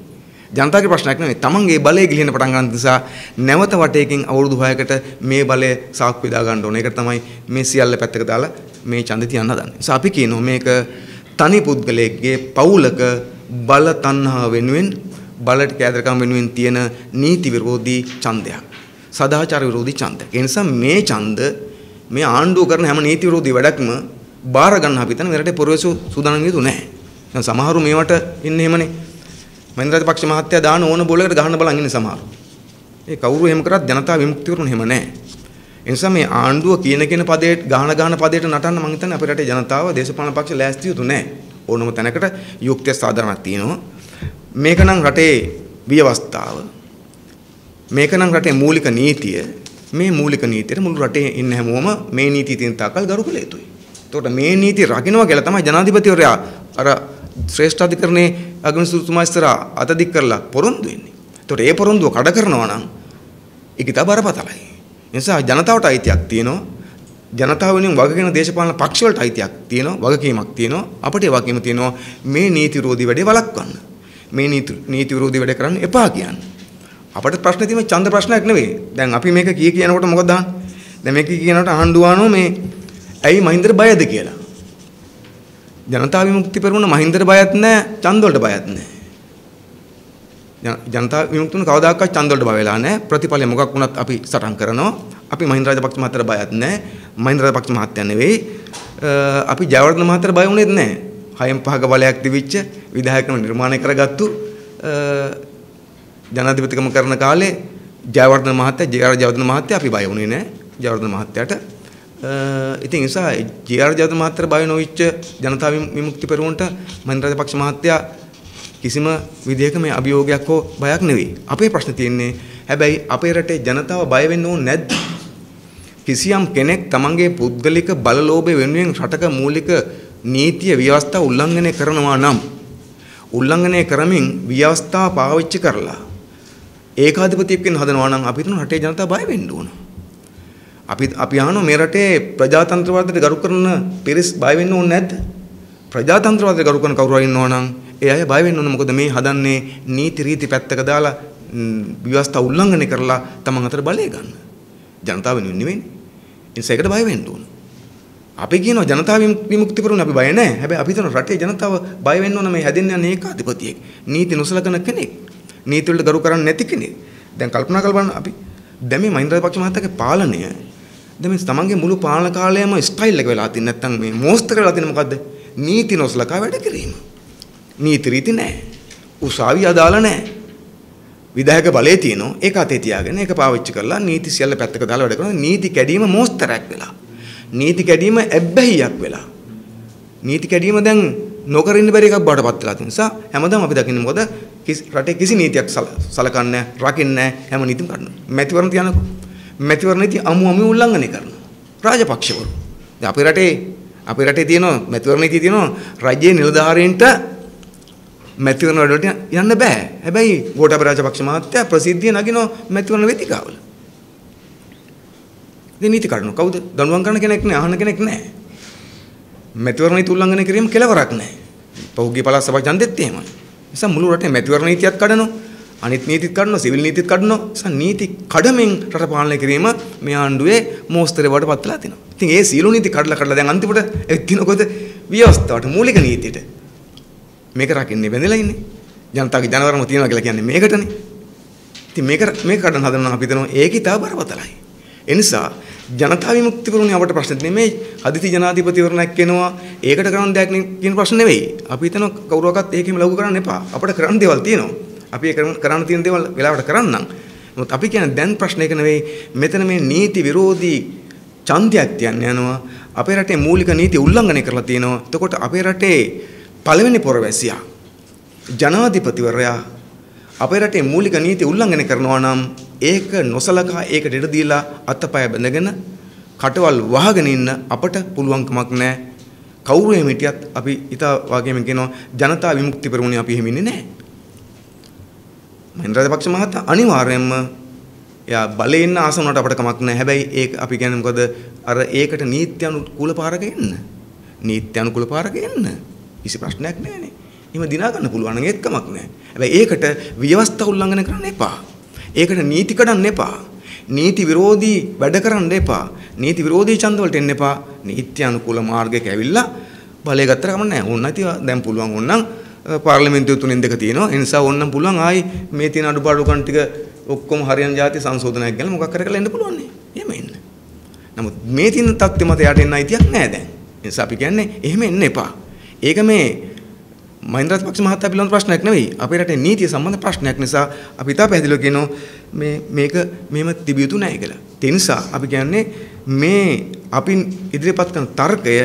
Speaker 1: ජනතාවගේ ප්‍රශ්නයක් නෙවෙයි. තමන්ගේ බලය ගිලින්න පටන් ගන්න නිසා නැවත වටේකින් අවුරුදු 6කට මේ බලය සාක්කු වේදා ගන්න ඕනේ. ඒකට තමයි මේ සියල්ල පැත්තක දාලා මේ ඡන්ද තියන්න හදන්නේ. නිසා අපි කියනවා මේක තනි පුද්ගලයෙක්ගේ පවුලක බල තණ්හාව වෙනුවෙන් බලට කෑදරකම් වෙනුවෙන් තියෙන නීති විරෝධී ඡන්දයක්. සදාචාර විරෝධී ඡන්දයක්. ඒ නිසා මේ ඡන්ද මේ ආණ්ඩුව කරන හැම නීති විරෝධී වැඩක්ම බාර ගන්න අපි හිතන මෙරටේ පොරවසු සූදානම් විදිහට නැහැ. දැන් සමහරු මේවට ඉන්නේ එහෙමනේ. මහින්ද රාජපක්ෂ මහත්තයා දාන ඕන බෝලයකට ගහන්න බලන් ඉන්නේ සමහරු. ඒ කවුරු එහෙම කරත් ජනතා විමුක්ති වරුන් එහෙම නැහැ. ඒ නිසා මේ ආණ්ඩුව කියන කියන පදයට ගහන ගහන පදයට නටන්න මම හිතන්නේ අපේ රටේ ජනතාව දේශපාලන පක්ෂ ලෑස්ති යුතු නැහැ. ඕනම තැනකට යුක්තිය සාධාරණක් තියෙනවා. මේක නම් රටේ ව්‍යවස්ථාව. මේක නම් රටේ මූලික නීතිය. මේ මූලික නීතියට මුළු රටේ ඉන්න හැමෝම මේ නීතිය තියෙන තාකල් ගරු කළ යුතුයි. එතකොට මේ නීතිය රකින්නවා කියලා තමයි ජනාධිපතිවරයා අර ශ්‍රේෂ්ඨ අධිකරණයේ අගමැතිතුමා ඉස්සරහා අත දික් කරලා පොරොන්දු වෙන්නේ. එතකොට ඒ පොරොන්දුව කඩ කරනවා නම් ඒක ඉතා බරපතලයි. ඒ නිසා ජනතාවට අයිතියක් තියෙනවා. ජනතාව වෙනුවෙන් වගකීන දේශපාලන පක්ෂ වලට අයිතියක් තියෙනවා. වගකීමක් තියෙනවා. අපිට ඒ වගකීම තියෙනවා මේ නීති විරෝධී වැඩේ වළක්වන්න. මේ නීති නීති විරෝධී වැඩ කරන්න එපා කියන්නේ. අපිට ප්‍රශ්න තියෙන්නේ ඡන්ද ප්‍රශ්නයක් නෙවෙයි. දැන් අපි මේක කී කියනකොට මොකද දාන්නේ? දැන් මේක කියනකොට ආණ්ඩුවානෝ මේ ඇයි මහින්දට බයද කියලා. ජනතා විමුක්ති පෙරමුණ මහින්දට බයත් නැහැ, ඡන්ද වලට බයත් නැහැ. ජනතා විමුක්තින කවදාකවත් ඡන්ද වලට බය වෙලා නැහැ. ප්‍රතිඵලය මොකක් වුණත් අපි සටන් කරනවා. අපි මහින්ද රාජපක්ෂ මහත්තයට බයත් නැහැ. මහින්ද රාජපක්ෂ මහත්තයා නෙවෙයි. අපි ජයවර්ධන මහත්තයට බය වුණෙත් නැහැ. හයෙන් පහක බලයක් තිබිච්ච විධායකම නිර්මාණය කරගත්තු ජනාධිපතිකම කරන කාලේ ජයවර්ධන මහත්තයා ජේ.ආර්. ජයවර්ධන මහත්තයා අපි බය වුණේ නැහැ. ජයවර්ධන මහත්තයාට ඉතින් නිසා ජේ.ආර්. ජයවර්ධන මහත්තයාට බය නොවිච්ච ජනතා විමුක්ති පෙරමුණට මහින්ද රාජපක්ෂ මහත්තයා කිසිම විදිහක මේ අභියෝගයක් හෝ බයක් නෙවෙයි. අපේ ප්‍රශ්න තියෙන්නේ හැබැයි අපේ රටේ ජනතාව බය වෙන්න ඕනේ නැද්ද? කිසියම් කෙනෙක් තමන්ගේ පුද්ගලික බලලෝභය වෙනුවෙන් රටක මූලික නීතිය ව්‍යවස්ථා උල්ලංඝනය කරනවා නම් උල්ලංඝනය කරමින් ව්‍යවස්ථා පාවිච්චි කරලා ඒකාධිපතියක් වෙන්න හදනවා නම් අපි හිතන රටේ ජනතාව බය වෙන්න ඕන. අපි අපි අහනවා මේ රටේ ප්‍රජාතන්ත්‍රවාදයට ගරු කරන පිරිස් බය වෙන්න ඕනේ නැද්ද? ප්‍රජාතන්ත්‍රවාදයට ගරු කරන කවුරු හරි ඉන්නවා නම් ඒ අය බය වෙන්න ඕනේ මොකද මේ හදන්නේ නීති රීති පැත්තක දාලා ව්‍යවස්ථා උල්ලංඝනය කරලා තමන් අතර බලය ගන්න. ජනතාව වෙනුවෙන් නෙවෙයි. ඒ නිසා ඒකට බය වෙන්න ඕනේ. අපි කියනවා ජනතාව විමුක්ති කරුණ අපි බය නැහැ. හැබැයි අපි හිතන රටේ ජනතාව බය වෙන්න ඕන මේ හැදෙන්න යන ඒකාධිපතියෙක්. නීති නොසලකන කෙනෙක්. නීති වලට ගරු කරන්නේ නැති කෙනෙක්. දැන් කල්පනා කරලා බලන්න අපි දැන් මේ මහින්ද රාජපක්ෂ මහත්තයාගේ පාලනය දැන් මේ තමන්ගේ මුළු පාලන කාලයම ස්ටයිල් එක වෙලා තියෙන නැත්තම් මේ මෝස්තර වෙලා තියෙන මොකද්ද? නීති නොසලකා වැඩ කිරීම. නීති රීති නැහැ. උසාවිය අදාළ නැහැ. විධායක බලය තියෙනවා. ඒක අතේ තියාගෙන ඒක පාවිච්චි කරලා නීති සියල්ල පැත්තක දාලා වැඩ කරනවා. නීති කැඩීම මෝස්තරයක් වෙලා. නීති කැඩීම ඇබ්බැහියක් වෙලා. නීති කැඩීම දැන් නොකර ඉන්න බැරි එකක් බවට පත් වෙලා තියෙන නිසා හැමදාම අපි දකින්නේ මොකද රටේ කිසි නීතියක් සලකන්නේ රකින්නේ හැම නීතිම කරනවා. මැතිවරණ තියනකො. මැතිවරණ නීති අමු අමු උල්ලංඝනය කරනවා. රාජපක්ෂවරු. දැන් අපේ රටේ අපේ රටේ තියෙනවා මැතිවරණ නීතිය තියෙනවා රජයේ නිලධාරීන්ට මැතිවරණ වලට යන්න බෑ. හැබැයි ගෝඨාභය රාජපක්ෂ මහත්තයා ප්‍රසිද්ධිය නගිනවා මැතිවරණ වේදිකාවල. ඉතින් නීති කඩනවා. කවුද? දඬුවම් කරන කෙනෙක් නෑ, අහන්න කෙනෙක් නෑ. මැතිවරණ නීති උල්ලංඝනය කිරීම කෙලවරක් නෑ. පෞද්ගලික පළාත් සභා ඡන්දෙත් එහෙමයි. නිසා මුළු රටේ මැතිවරණ නීතියත් කඩනවා. අනිත් නීතිත් කඩනවා, සිවිල් නීතිත් කඩනවා. නිසා නීති කඩමින් රට පාලනය කිරීම මේ ආණ්ඩුවේ මෝස්තරේ බවට පත් වෙලා තිනවා. ඉතින් ඒ සීළු නීති කඩලා කඩලා දැන් අන්තිමට එක්කිනකොද ව්‍යවස්ථාවට මූලික නීතියට මේක රකින්නේ බැඳලා ඉන්නේ. ජනතාවගේ ජනවරම තියනවා කියලා කියන්නේ මේකටනේ. ඉතින් මේක මේක කඩන හදනවා අපි හිතනවා ඒක ඉතා බරපතලයි. එනිසා ජනතා විමුක්ති පෙරමුණේ අපට ප්‍රශ්න නෙමෙයි අදිති ජනාධිපතිවරණයක් වෙනවා ඒකට කරන්න දෙයක් කියන ප්‍රශ්න නෙවෙයි අපි හිතන කවුරුවක්වත් ඒකෙම ලඝු කරන්න එපා අපිට කරන්න දේවල් තියෙනවා අපි කරන්න තියෙන දේවල් වෙලාවට කරන්නම් නමුත් අපි කියන්නේ දැන් ප්‍රශ්න එක නෙවෙයි මෙතන මේ නීති විරෝධී ඡන්දයක් තියන්න යනවා අපේ රටේ මූලික නීති උල්ලංඝනය කරලා තියෙනවා එතකොට අපේ රටේ පළවෙනි පොරවැසියා ජනාධිපතිවරයා අපේ රටේ මූලික නීති උල්ලංඝනය කරනවා නම් ඒක නොසලකා ඒකට ඉඩ දීලා අතපය බැඳගෙන කටවල් වහගෙන ඉන්න අපට පුළුවන්කමක් නැහැ. කවුරු එහෙම හිටියත් අපි ඊට වාගේම කියනවා ජනතා විමුක්ති පෙරමුණේ අපි එහෙම ඉන්නේ නැහැ. මහින්ද රාජපක්ෂ මහතා අනිවාර්යයෙන්ම එයා බලේ ඉන්න ආස වුණාට අපිට කමක් නැහැ. හැබැයි ඒක අපි කියන්නේ මොකද අර ඒකට නීත්‍ය අනුකූල පාරක එන්න. නීත්‍ය අනුකූල පාරක එන්න. කිසි ප්‍රශ්නයක් නැහැනේ. එහෙම දිනා ගන්න පුළුවන් නම් ඒත් කමක් නැහැ. හැබැයි ඒකට ව්‍යවස්ථා උල්ලංඝනය කරන්න එපා. ඒකට නීති කඩන්න එපා. නීති විරෝධී වැඩ කරන්න එපා. නීති විරෝධී ඡන්ද වලට එන්න එපා. නීත්‍ය අනුකූල මාර්ගයක ඇවිල්ලා බලය ගත්තට කමක් නැහැ. ඕන්න නැති දැන් පුළුවන් ඕන්නම් පාර්ලිමේන්තුව තුනෙන් දෙක තියෙනවා. ඒ නිසා ඕන්නම් පුළුවන් ආයි මේ තියෙන අඩුපාඩුකම් ටික ඔක්කොම හරියන જાති සංශෝධනයක් ගන්න මොකක් කර කරලා එන්න පුළුවන් නේ. එහෙම එන්න. නමුත් මේ තියෙන தත්ත්වෙ මත යට එන්න අයිතියක් නැහැ දැන්. ඒ නිසා අපි කියන්නේ එහෙම එන්න එපා. ඒක මේ මහින්ද රාජපක්ෂ මහතා පිළිබඳ ප්‍රශ්නයක් නෙවෙයි. අපේ රටේ නීතිය සම්බන්ධ ප්‍රශ්නයක් නිසා අපි තා පැහැදිලිව කියනවා මේ මේක මෙහෙම තිබිය යුතු නැහැ කියලා. ඒ නිසා අපි කියන්නේ මේ අපි ඉදිරිපත් කරන තර්කය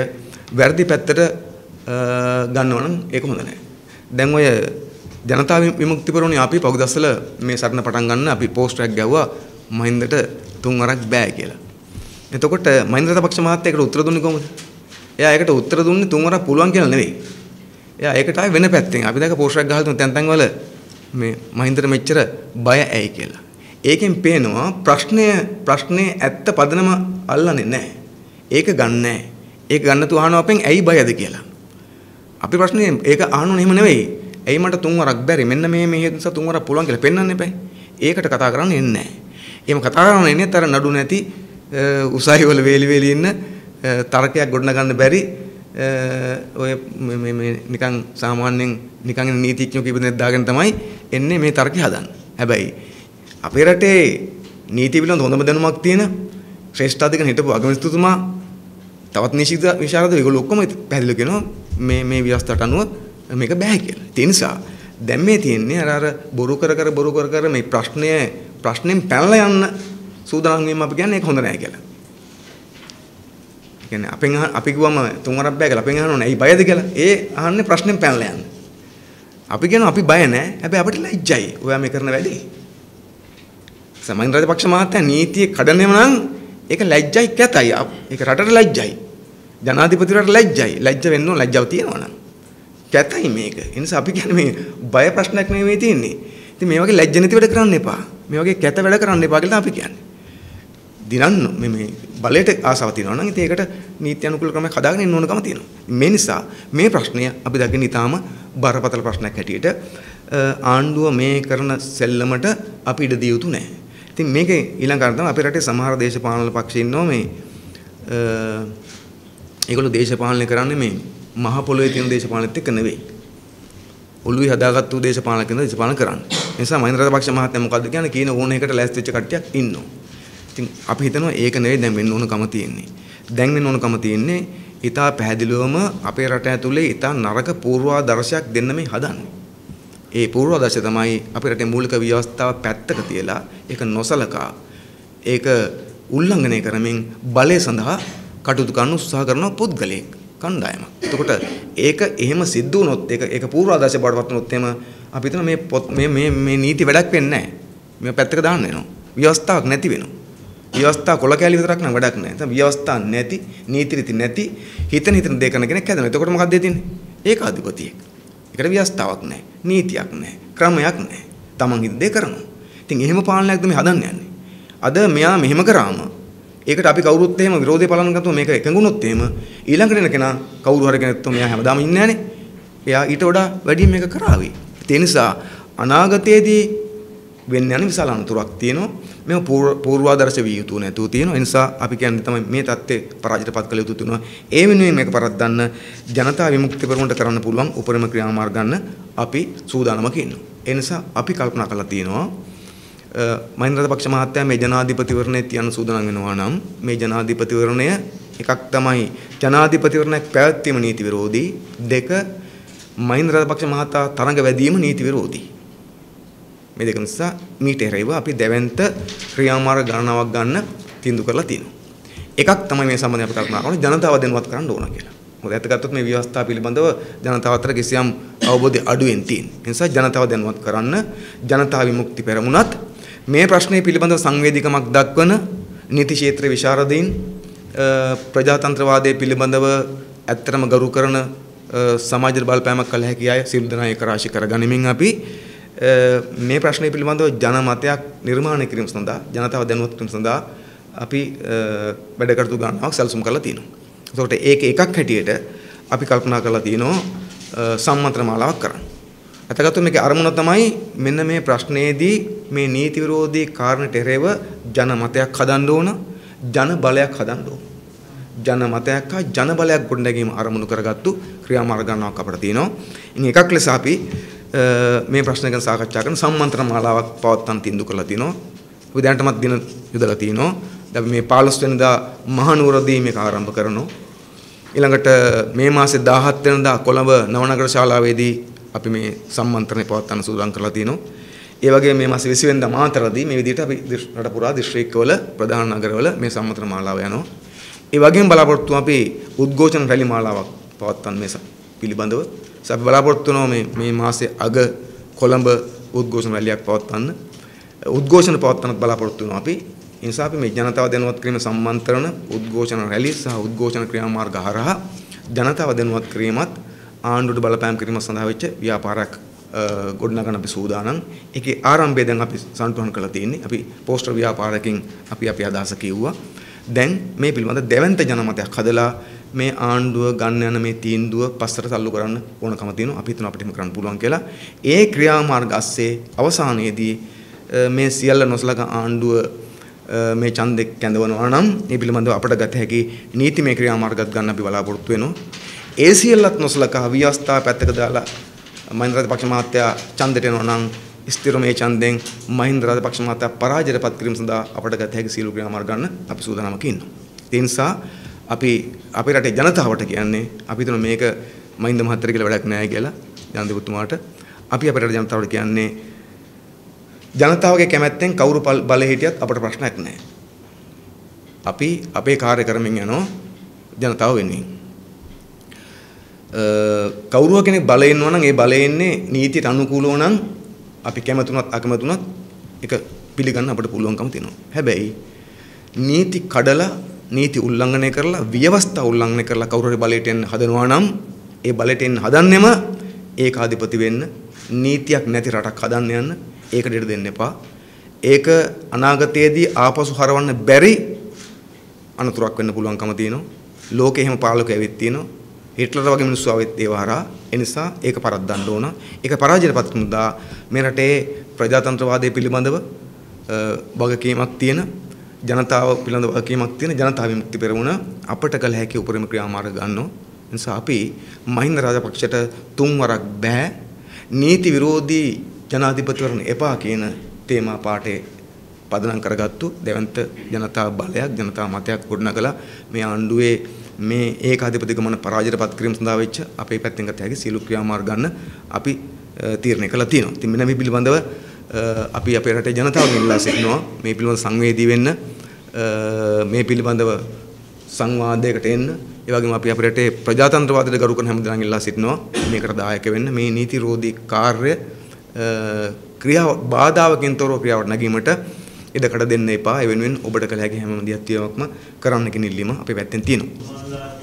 Speaker 1: වැරදි පැත්තට ගන්නවා නම් ඒක හොඳ නැහැ. දැන් ඔය ජනතා විමුක්ති පෙරමුණේ අපි පෞදස්සල මේ සටන පටන් ගන්න අපි පෝස්ට් එකක් ගැව්වා මහින්දට තුන් වරක් බෑ කියලා. එතකොට මහින්ද රාජපක්ෂ මහත්තයා ඒකට උත්තර දුන්නේ කොහොමද? එයා ඒකට උත්තර දුන්නේ තුන් වරක් පුළුවන් කියලා නෙවෙයි. එයා ඒකට ආවේ වෙන පැත්තෙන්. අපි දැක පෝස්ට් එකක් ගහලා තුන තැන් තැන් වල මේ මහින්දට මෙච්චර බය ඇයි කියලා. ඒකෙන් පේනවා ප්‍රශ්නය ප්‍රශ්නේ ඇත්ත පදනම අල්ලන්නේ නැහැ. ඒක ගන්නෑ. ඒක ගන්න තු අහනවා අපෙන් ඇයි බයද කියලා. අපි ප්‍රශ්නේ ඒක අහන්න එහෙම නෙවෙයි. ඇයි මට තුන් වරක් බැරි මෙන්න මේ මේ හේතු නිසා තුන් වරක් පුළුවන් කියලා පෙන්වන්න එපා. ඒකට කතා කරන්න එන්නේ නැහැ. එහෙම කතා කරන්න එන්නේ අර නඩු නැති උසාවි වල වේලි වේලි ඉන්න තර්කයක් ගොඩනගන්න බැරි ඔය මේ මේ නිකන් සාමාන්‍යයෙන් නිකන් නීතිඥයෝ කීප දෙනෙක් දාගෙන තමයි එන්නේ මේ තර්කය හදන්න. හැබැයි අපේ රටේ නීති පිළිබඳ හොඳම දැනුමක් තියෙන ශ්‍රේෂ්ඨ අධිකරණ හිටපු අගමැතිතුමා තවත් නිශ්චිත විශාරද ඒගොල්ලෝ ඔක්කොම පැහැදිලි කරනවා මේ මේ ව්‍යවස්ථාවට අනුව මේක බෑ කියලා. ඒ නිසා දැන් මේ තියෙන්නේ අර අර බොරු කර කර බොරු කර කර මේ ප්‍රශ්නය ප්‍රශ්නෙන් පැනලා යන්න සූදානම් වීම අපි කියන්නේ ඒක හොඳ නෑ කියලා. කියන්නේ අපෙන් අපි කිව්වම තුන් වරක් බෑ කියලා අපෙන් අහනවනේ ඇයි බයද කියලා. ඒ අහන්නේ ප්‍රශ්නෙන් පැනලා යන්න. අපි කියනවා අපි බය නෑ. හැබැයි අපිට ලැජ්ජයි. ඔයා මේ කරන වැඩේ. සමහින් රාජපක්ෂ මහත්තයා නීතිය කඩනව නම් ඒක ලැජ්ජයි කැතයි. ඒක රටට ලැජ්ජයි. ජනාධිපතිවරට ලැජ්ජයි. ලැජ්ජ වෙන්න ඕන ලැජ්ජාව තියෙනවා නම්. කැතයි මේක. ඒ නිසා අපි කියන්නේ මේ බය ප්‍රශ්නයක් නෙවෙයි තියෙන්නේ. ඉතින් මේ වගේ ලැජ්ජ නැති වැඩ කරන්න එපා. මේ වගේ කැත වැඩ කරන්න එපා කියලා අපි කියන්නේ. දිනන්න මේ මේ බලයට ආසාව තියෙනවා නම් ඉතින් ඒකට නීති අනුකූල ක්‍රමයක් හදාගෙන ඉන්න ඕනකම තියෙනවා. මේ නිසා මේ ප්‍රශ්නය අපි දකින්න ඊටාම බරපතල ප්‍රශ්නයක් හැටියට ආණ්ඩුව මේ කරන සෙල්ලමට අපි ඉඩ දිය යුතු නැහැ. ඉතින් මේකේ ඊළඟ කාරණා තමයි අපේ රටේ සමහර දේශපාලන පක්ෂ ඉන්නවා මේ ඒගොල්ලෝ දේශපාලනය කරන්නේ මේ මහ පොළොවේ තියෙන දේශපාලනත් එක්ක නෙවෙයි. ඔළුවේ හදාගත්තු දේශපාලන කෙනෙක් දේශපාලන කරන්නේ. ඒ නිසා මහින්ද රාජපක්ෂ මහත්මයා මොකද්ද කියන්නේ කීන ඕන එකට ලෑස්ති වෙච්ච කට්ටියක් ඉන්නවා. ඉතින් අපි හිතනවා ඒක නෙවෙයි දැන් වෙන්න ඕනකම තියෙන්නේ. දැන් වෙන්න ඕනකම තියෙන්නේ ඊටා පැහැදිලිවම අපේ රට ඇතුලේ ඊටා නරක පූර්වාදර්ශයක් දෙන්න මේ හදන්නේ. ඒ පූර්වාදර්ශය තමයි අපේ රටේ මූලික ව්‍යවස්ථාව පැත්තක තියලා ඒක නොසලකා ඒක උල්ලංඝනය කරමින් බලය සඳහා කටයුතු කරන උත්සාහ කරන පුද්ගලයෙක් කණ්ඩායමක්. එතකොට ඒක එහෙම සිද්ධ වුණොත් ඒක ඒක පූර්වාදර්ශය බවට පත් වුණොත් එහෙම අපි හිතන මේ මේ මේ මේ නීති වැඩක් වෙන්නේ නැහැ. මේ පැත්තක දාන්න වෙනවා. ව්‍යවස්ථාවක් නැති වෙනවා. ව්‍යවස්ථා කොල කැලි විතරක් නම් වැඩක් නැහැ. නැත්නම් ව්‍යවස්ථා නැති, නීති රීති නැති, හිතන හිතන දේ කරන කෙනෙක් හැදෙනවා. එතකොට මොකක්ද තියෙන්නේ? ඒකාධිපතියෙක්. ඒකට ව්‍යවස්ථාවක් නැහැ. නීතියක් නැහැ. ක්‍රමයක් නැහැ. Taman හිත දේ කරනවා. ඉතින් එහෙම පාලනයක්ද මේ හදන්න යන්නේ. අද මෙයා මෙහෙම කරාම ඒකට අපි කවුරුත් එහෙම විරෝධය පලන ගත්තොත් මේක එකඟුනොත් එහෙම ඊළඟට එන කෙනා කවුරු හරි කෙනෙක් මෙයා හැමදාම ඉන්නේ නැහනේ. එයා ඊට වඩා වැඩි මේක කරાવી. ඒ නිසා අනාගතයේදී වෙන්න යන විශාල අනතුරක් තියෙනවා. මේ පූර්වාදර්ශ විය යුතු නැතුව තියෙනවා. ඒ නිසා අපි කියන්නේ තමයි මේ தත්ත්වය පරාජිතපත් කළ යුතු තුනවා. ඒ වෙනුවෙන් මේක පරද්දන්න ජනතා විමුක්ති පෙරමුණට කරන්න පුළුවන් උපරිම ක්‍රියාමාර්ග ගන්න අපි සූදානමක ඉන්නවා. ඒ නිසා අපි කල්පනා කරලා තියෙනවා මහින්ද රාජපක්ෂ මහත්තයා මේ ජනාධිපතිවරණය තියන්න සූදානම් වෙනවා නම් මේ ජනාධිපතිවරණය එකක් තමයි ජනාධිපතිවරණයක් පැවැත්වීම නීති විරෝධී දෙක මහින්ද රාජපක්ෂ මහතා තරඟ වැදීම නීති විරෝධී මේ දෙක නිසා මීට එරෙහිව අපි දැවැන්ත ක්‍රියාමාර්ග ගණනාවක් ගන්න තීන්දුව කරලා තියෙනවා. එකක් තමයි මේ සම්බන්ධයෙන් අපි කල්පනා කරන්නේ ජනතාව දැනුවත් කරන්න ඕන කියලා. මොකද ඇත්ත ගත්තොත් මේ ව්‍යවස්ථා පිළිබඳව ජනතාව අතර කිසියම් අවබෝධය අඩුවෙන් තියෙන. ඒ නිසා ජනතාව දැනුවත් කරන්න ජනතා විමුක්ති පෙරමුණත් මේ ප්‍රශ්නේ පිළිබඳව සංවේදීකමක් දක්වන නීති ක්ෂේත්‍ර විශාරදීන් ප්‍රජාතන්ත්‍රවාදයේ පිළිබඳව ඇත්තටම ගරු කරන සමාජ බලපෑමක් කළ හැකි අය සියලු දෙනා ඒක රාශි කරගනිමින් අපි මේ ප්‍රශ්නය පිළිබඳව ජනමතයක් නිර්මාණය කිරීම සඳහා ජනතාව දැනුවත් කිරීම සඳහා අපි වැඩ කටයුතු ගණනාවක් සැලසුම් කරලා තියෙනවා. එතකොට ඒක එකක් හැටියට අපි කල්පනා කරලා තියෙනවා සම්මන්ත්‍රණ මාලාවක් කරන්න. අතගත්තු මේකේ අරමුණ තමයි මෙන්න මේ ප්‍රශ්නයේදී මේ නීති විරෝධී කාරණට එරෙහිව ජනමතයක් හදන්න ඕන, ජන බලයක් හදන්න ඕන. ජනමතයක් හා ජන බලයක් ගොඩනැගීම අරමුණු කරගත්තු ක්‍රියාමාර්ග ගණනාවක් අපිට තියෙනවා. ඉතින් එකක් ලෙස අපි මේ ප්‍රශ්න ගැන සාකච්ඡා කරන සම්මන්ත්‍රණ මාලාවක් පවත්වන්න තීන්දුව කරලා තිනවා. අපි දැනටමත් දින යොදලා තිනවා. දැන් මේ 15 වෙනිදා මහනුවරදී මේක ආරම්භ කරනවා. ඊළඟට මේ මාසේ 17 වෙනිදා කොළඹ නවනගර ශාලාවේදී අපි මේ සම්මන්ත්‍රණය පවත්වන්න සූදානම් කරලා තිනවා. ඒ වගේම මේ මාසේ 20 වෙනිදා මාතරදී මේ විදිහට අපි රට පුරා දිස්ත්‍රික්කවල ප්‍රධාන නගරවල මේ සම්මන්ත්‍රණ මාලාව යනවා. ඒ වගේම බලාපොරොත්තු අපි උද්ඝෝෂණ රැලි මාලාවක් පවත්වන්න මේ පිළිබඳව අපි බලාපොරොත්තු වෙනවා මේ මේ මාසේ අග කොළඹ උද්ඝෝෂණ රැලියක් පවත්වන්න. උද්ඝෝෂණ පවත්වන්නත් බලාපොරොත්තු වෙනවා අපි. ඒ නිසා අපි මේ ජනතාව දැනුවත් කිරීම සම්මන්ත්‍රණ උද්ඝෝෂණ රැලි සහ උද්ඝෝෂණ ක්‍රියාමාර්ග හරහා ජනතාව දැනුවත් කිරීමත් ආණ්ඩුවට බලපෑම් කිරීම සඳහා වෙච්ච ව්‍යාපාරයක් ගොඩනගන අපි සූදානම්. ඒකේ ආරම්භය දැන් අපි සම්පූර්ණ කරලා තියෙන්නේ. අපි පෝස්ටර් ව්‍යාපාරකින් අපි අපි අදහස කිව්වා. දැන් මේ පිළිබඳ දෙවන්ත ජනමතයක් හදලා මේ ආණ්ඩුව ගන්න යන මේ තීන්දුව පස්සට තල්ලු කරන්න ඕනකම තියෙනවා. අපි හිතනවා අපිට එහෙම කරන්න පුළුවන් කියලා. ඒ ක්‍රියාමාර්ග ASCII අවසානයේදී මේ සියල්ල නොසලකා ආණ්ඩුව මේ ඡන්දෙක් කැඳවනවා නම් මේ පිළිබඳව අපට ගත හැකි නීතිමය ක්‍රියාමාර්ගات ගන්න අපි බලාපොරොත්තු වෙනවා. ඒ සියල්ලත් නොසලකා විවස්ථා පැත්තක දාලා මහින්ද රාජපක්ෂ මහත්තයා ඡන්දෙට එනවා නම් ස්ථිර මේ ඡන්දෙන් මහින්ද රාජපක්ෂ මහත්තයා පරාජයට පත් කිරීම සඳහා අපට ගත හැකි සීල ක්‍රියාමාර්ග ගන්න අපි සූදානම්ක ඉන්නවා. ඒ නිසා අපි අපේ රටේ ජනතාවට කියන්නේ අපි හිතන මේක මහින්ද මහත්තයා කියලා වැඩක් නැහැ කියලා ජනාධිපතිතුමාට අපි අපේ රටේ ජනතාවට කියන්නේ ජනතාවගේ කැමැත්තෙන් කවුරු බලේ හිටියත් අපට ප්‍රශ්නයක් නැහැ. අපි අපේ කාර්ය කරමින් යනවා ජනතාව වෙනුවෙන්. කවුරුව කෙනෙක් බලේ ඉන්නවා නම් ඒ බලේ ඉන්නේ නීතියට අනුකූලව නම් අපි කැමතුනත් අකමැතුනත් ඒක පිළිගන්න අපිට පුළුවන්කම තියෙනවා. හැබැයි නීති කඩලා නීති උල්ලංඝනය කරලා ව්‍යවස්ථා උල්ලංඝනය කරලා කවුරු හරි බලයට එන්න හදනවා නම් ඒ බලයට එන්න හදන්නෙම ඒකාධිපති වෙන්න නීතියක් නැති රටක් හදන්න යන්න ඒකට ඉඩ දෙන්න එපා. ඒක අනාගතයේදී ආපසු හරවන්න බැරි අනතුරක් වෙන්න පුළුවන්කම තියෙනවා. ලෝකේ එහෙම පාලකයෙක් ඇවිත් තියෙනවා. හිට්ලර් වගේ මිනිස්සු ආවෙත් ඒව හරහා. ඒ නිසා ඒක පරද්දන්න ඕන. ඒක පරාජයටපත් වුණා මේ රටේ ප්‍රජාතන්ත්‍රවාදය පිළිබඳව වගකීමක් තියෙන ජනතාව පිළිබඳ වගකීමක් තියෙන ජනතා විමුක්ති පෙරමුණ අපට කළ හැකි උපරිම ක්‍රියාමාර්ග ගන්නවා. නිසා අපි මහින්ද රාජපක්ෂට තුන්වරක් බෑ නීති විරෝධී ජනාධිපතිවරණ එපා කියන තේමා පාඩේ පදනම් කරගත්තු දෙවන්ත ජනතා බලයක් ජනතා මතයක් ගොඩනගලා මේ ආණ්ඩුවේ මේ ඒකාධිපති ගමන පරාජයටපත් කිරීම සඳහා වෙච්ච අපේ පැත්තෙන් ගත හැකි සීළු ක්‍රියාමාර්ග ගන්න අපි තීරණය කළා තියෙනවා. ඉතින් මෙන්න මේ පිළිබඳව අපි අපේ රටේ ජනතාවගෙන් ඉල්ලා සිටිනවා. මේ පිළිබඳව සංවේදී වෙන්න මේ පිළිබඳව සංවාදයකට එන්න. ඒ වගේම අපි අපේ රටේ ප්‍රජාතන්ත්‍රවාදයට ගරු කරන හැමදෙනාගෙන් ඉල්ලා සිටිනවා. මේකට දායක වෙන්න. මේ නීති රෝධී කාර්ය ක්‍රියාව බාධාවකින් තොරව ක්‍රියාවට නැගීමට ඉඩකඩ දෙන්න එපා. ඒ වෙනුවෙන් ඔබට කළ හැකි හැම දියත්තියක්ම කරන්න කියන ඉල්ලීම අපේ පැත්තෙන් තියෙනවා.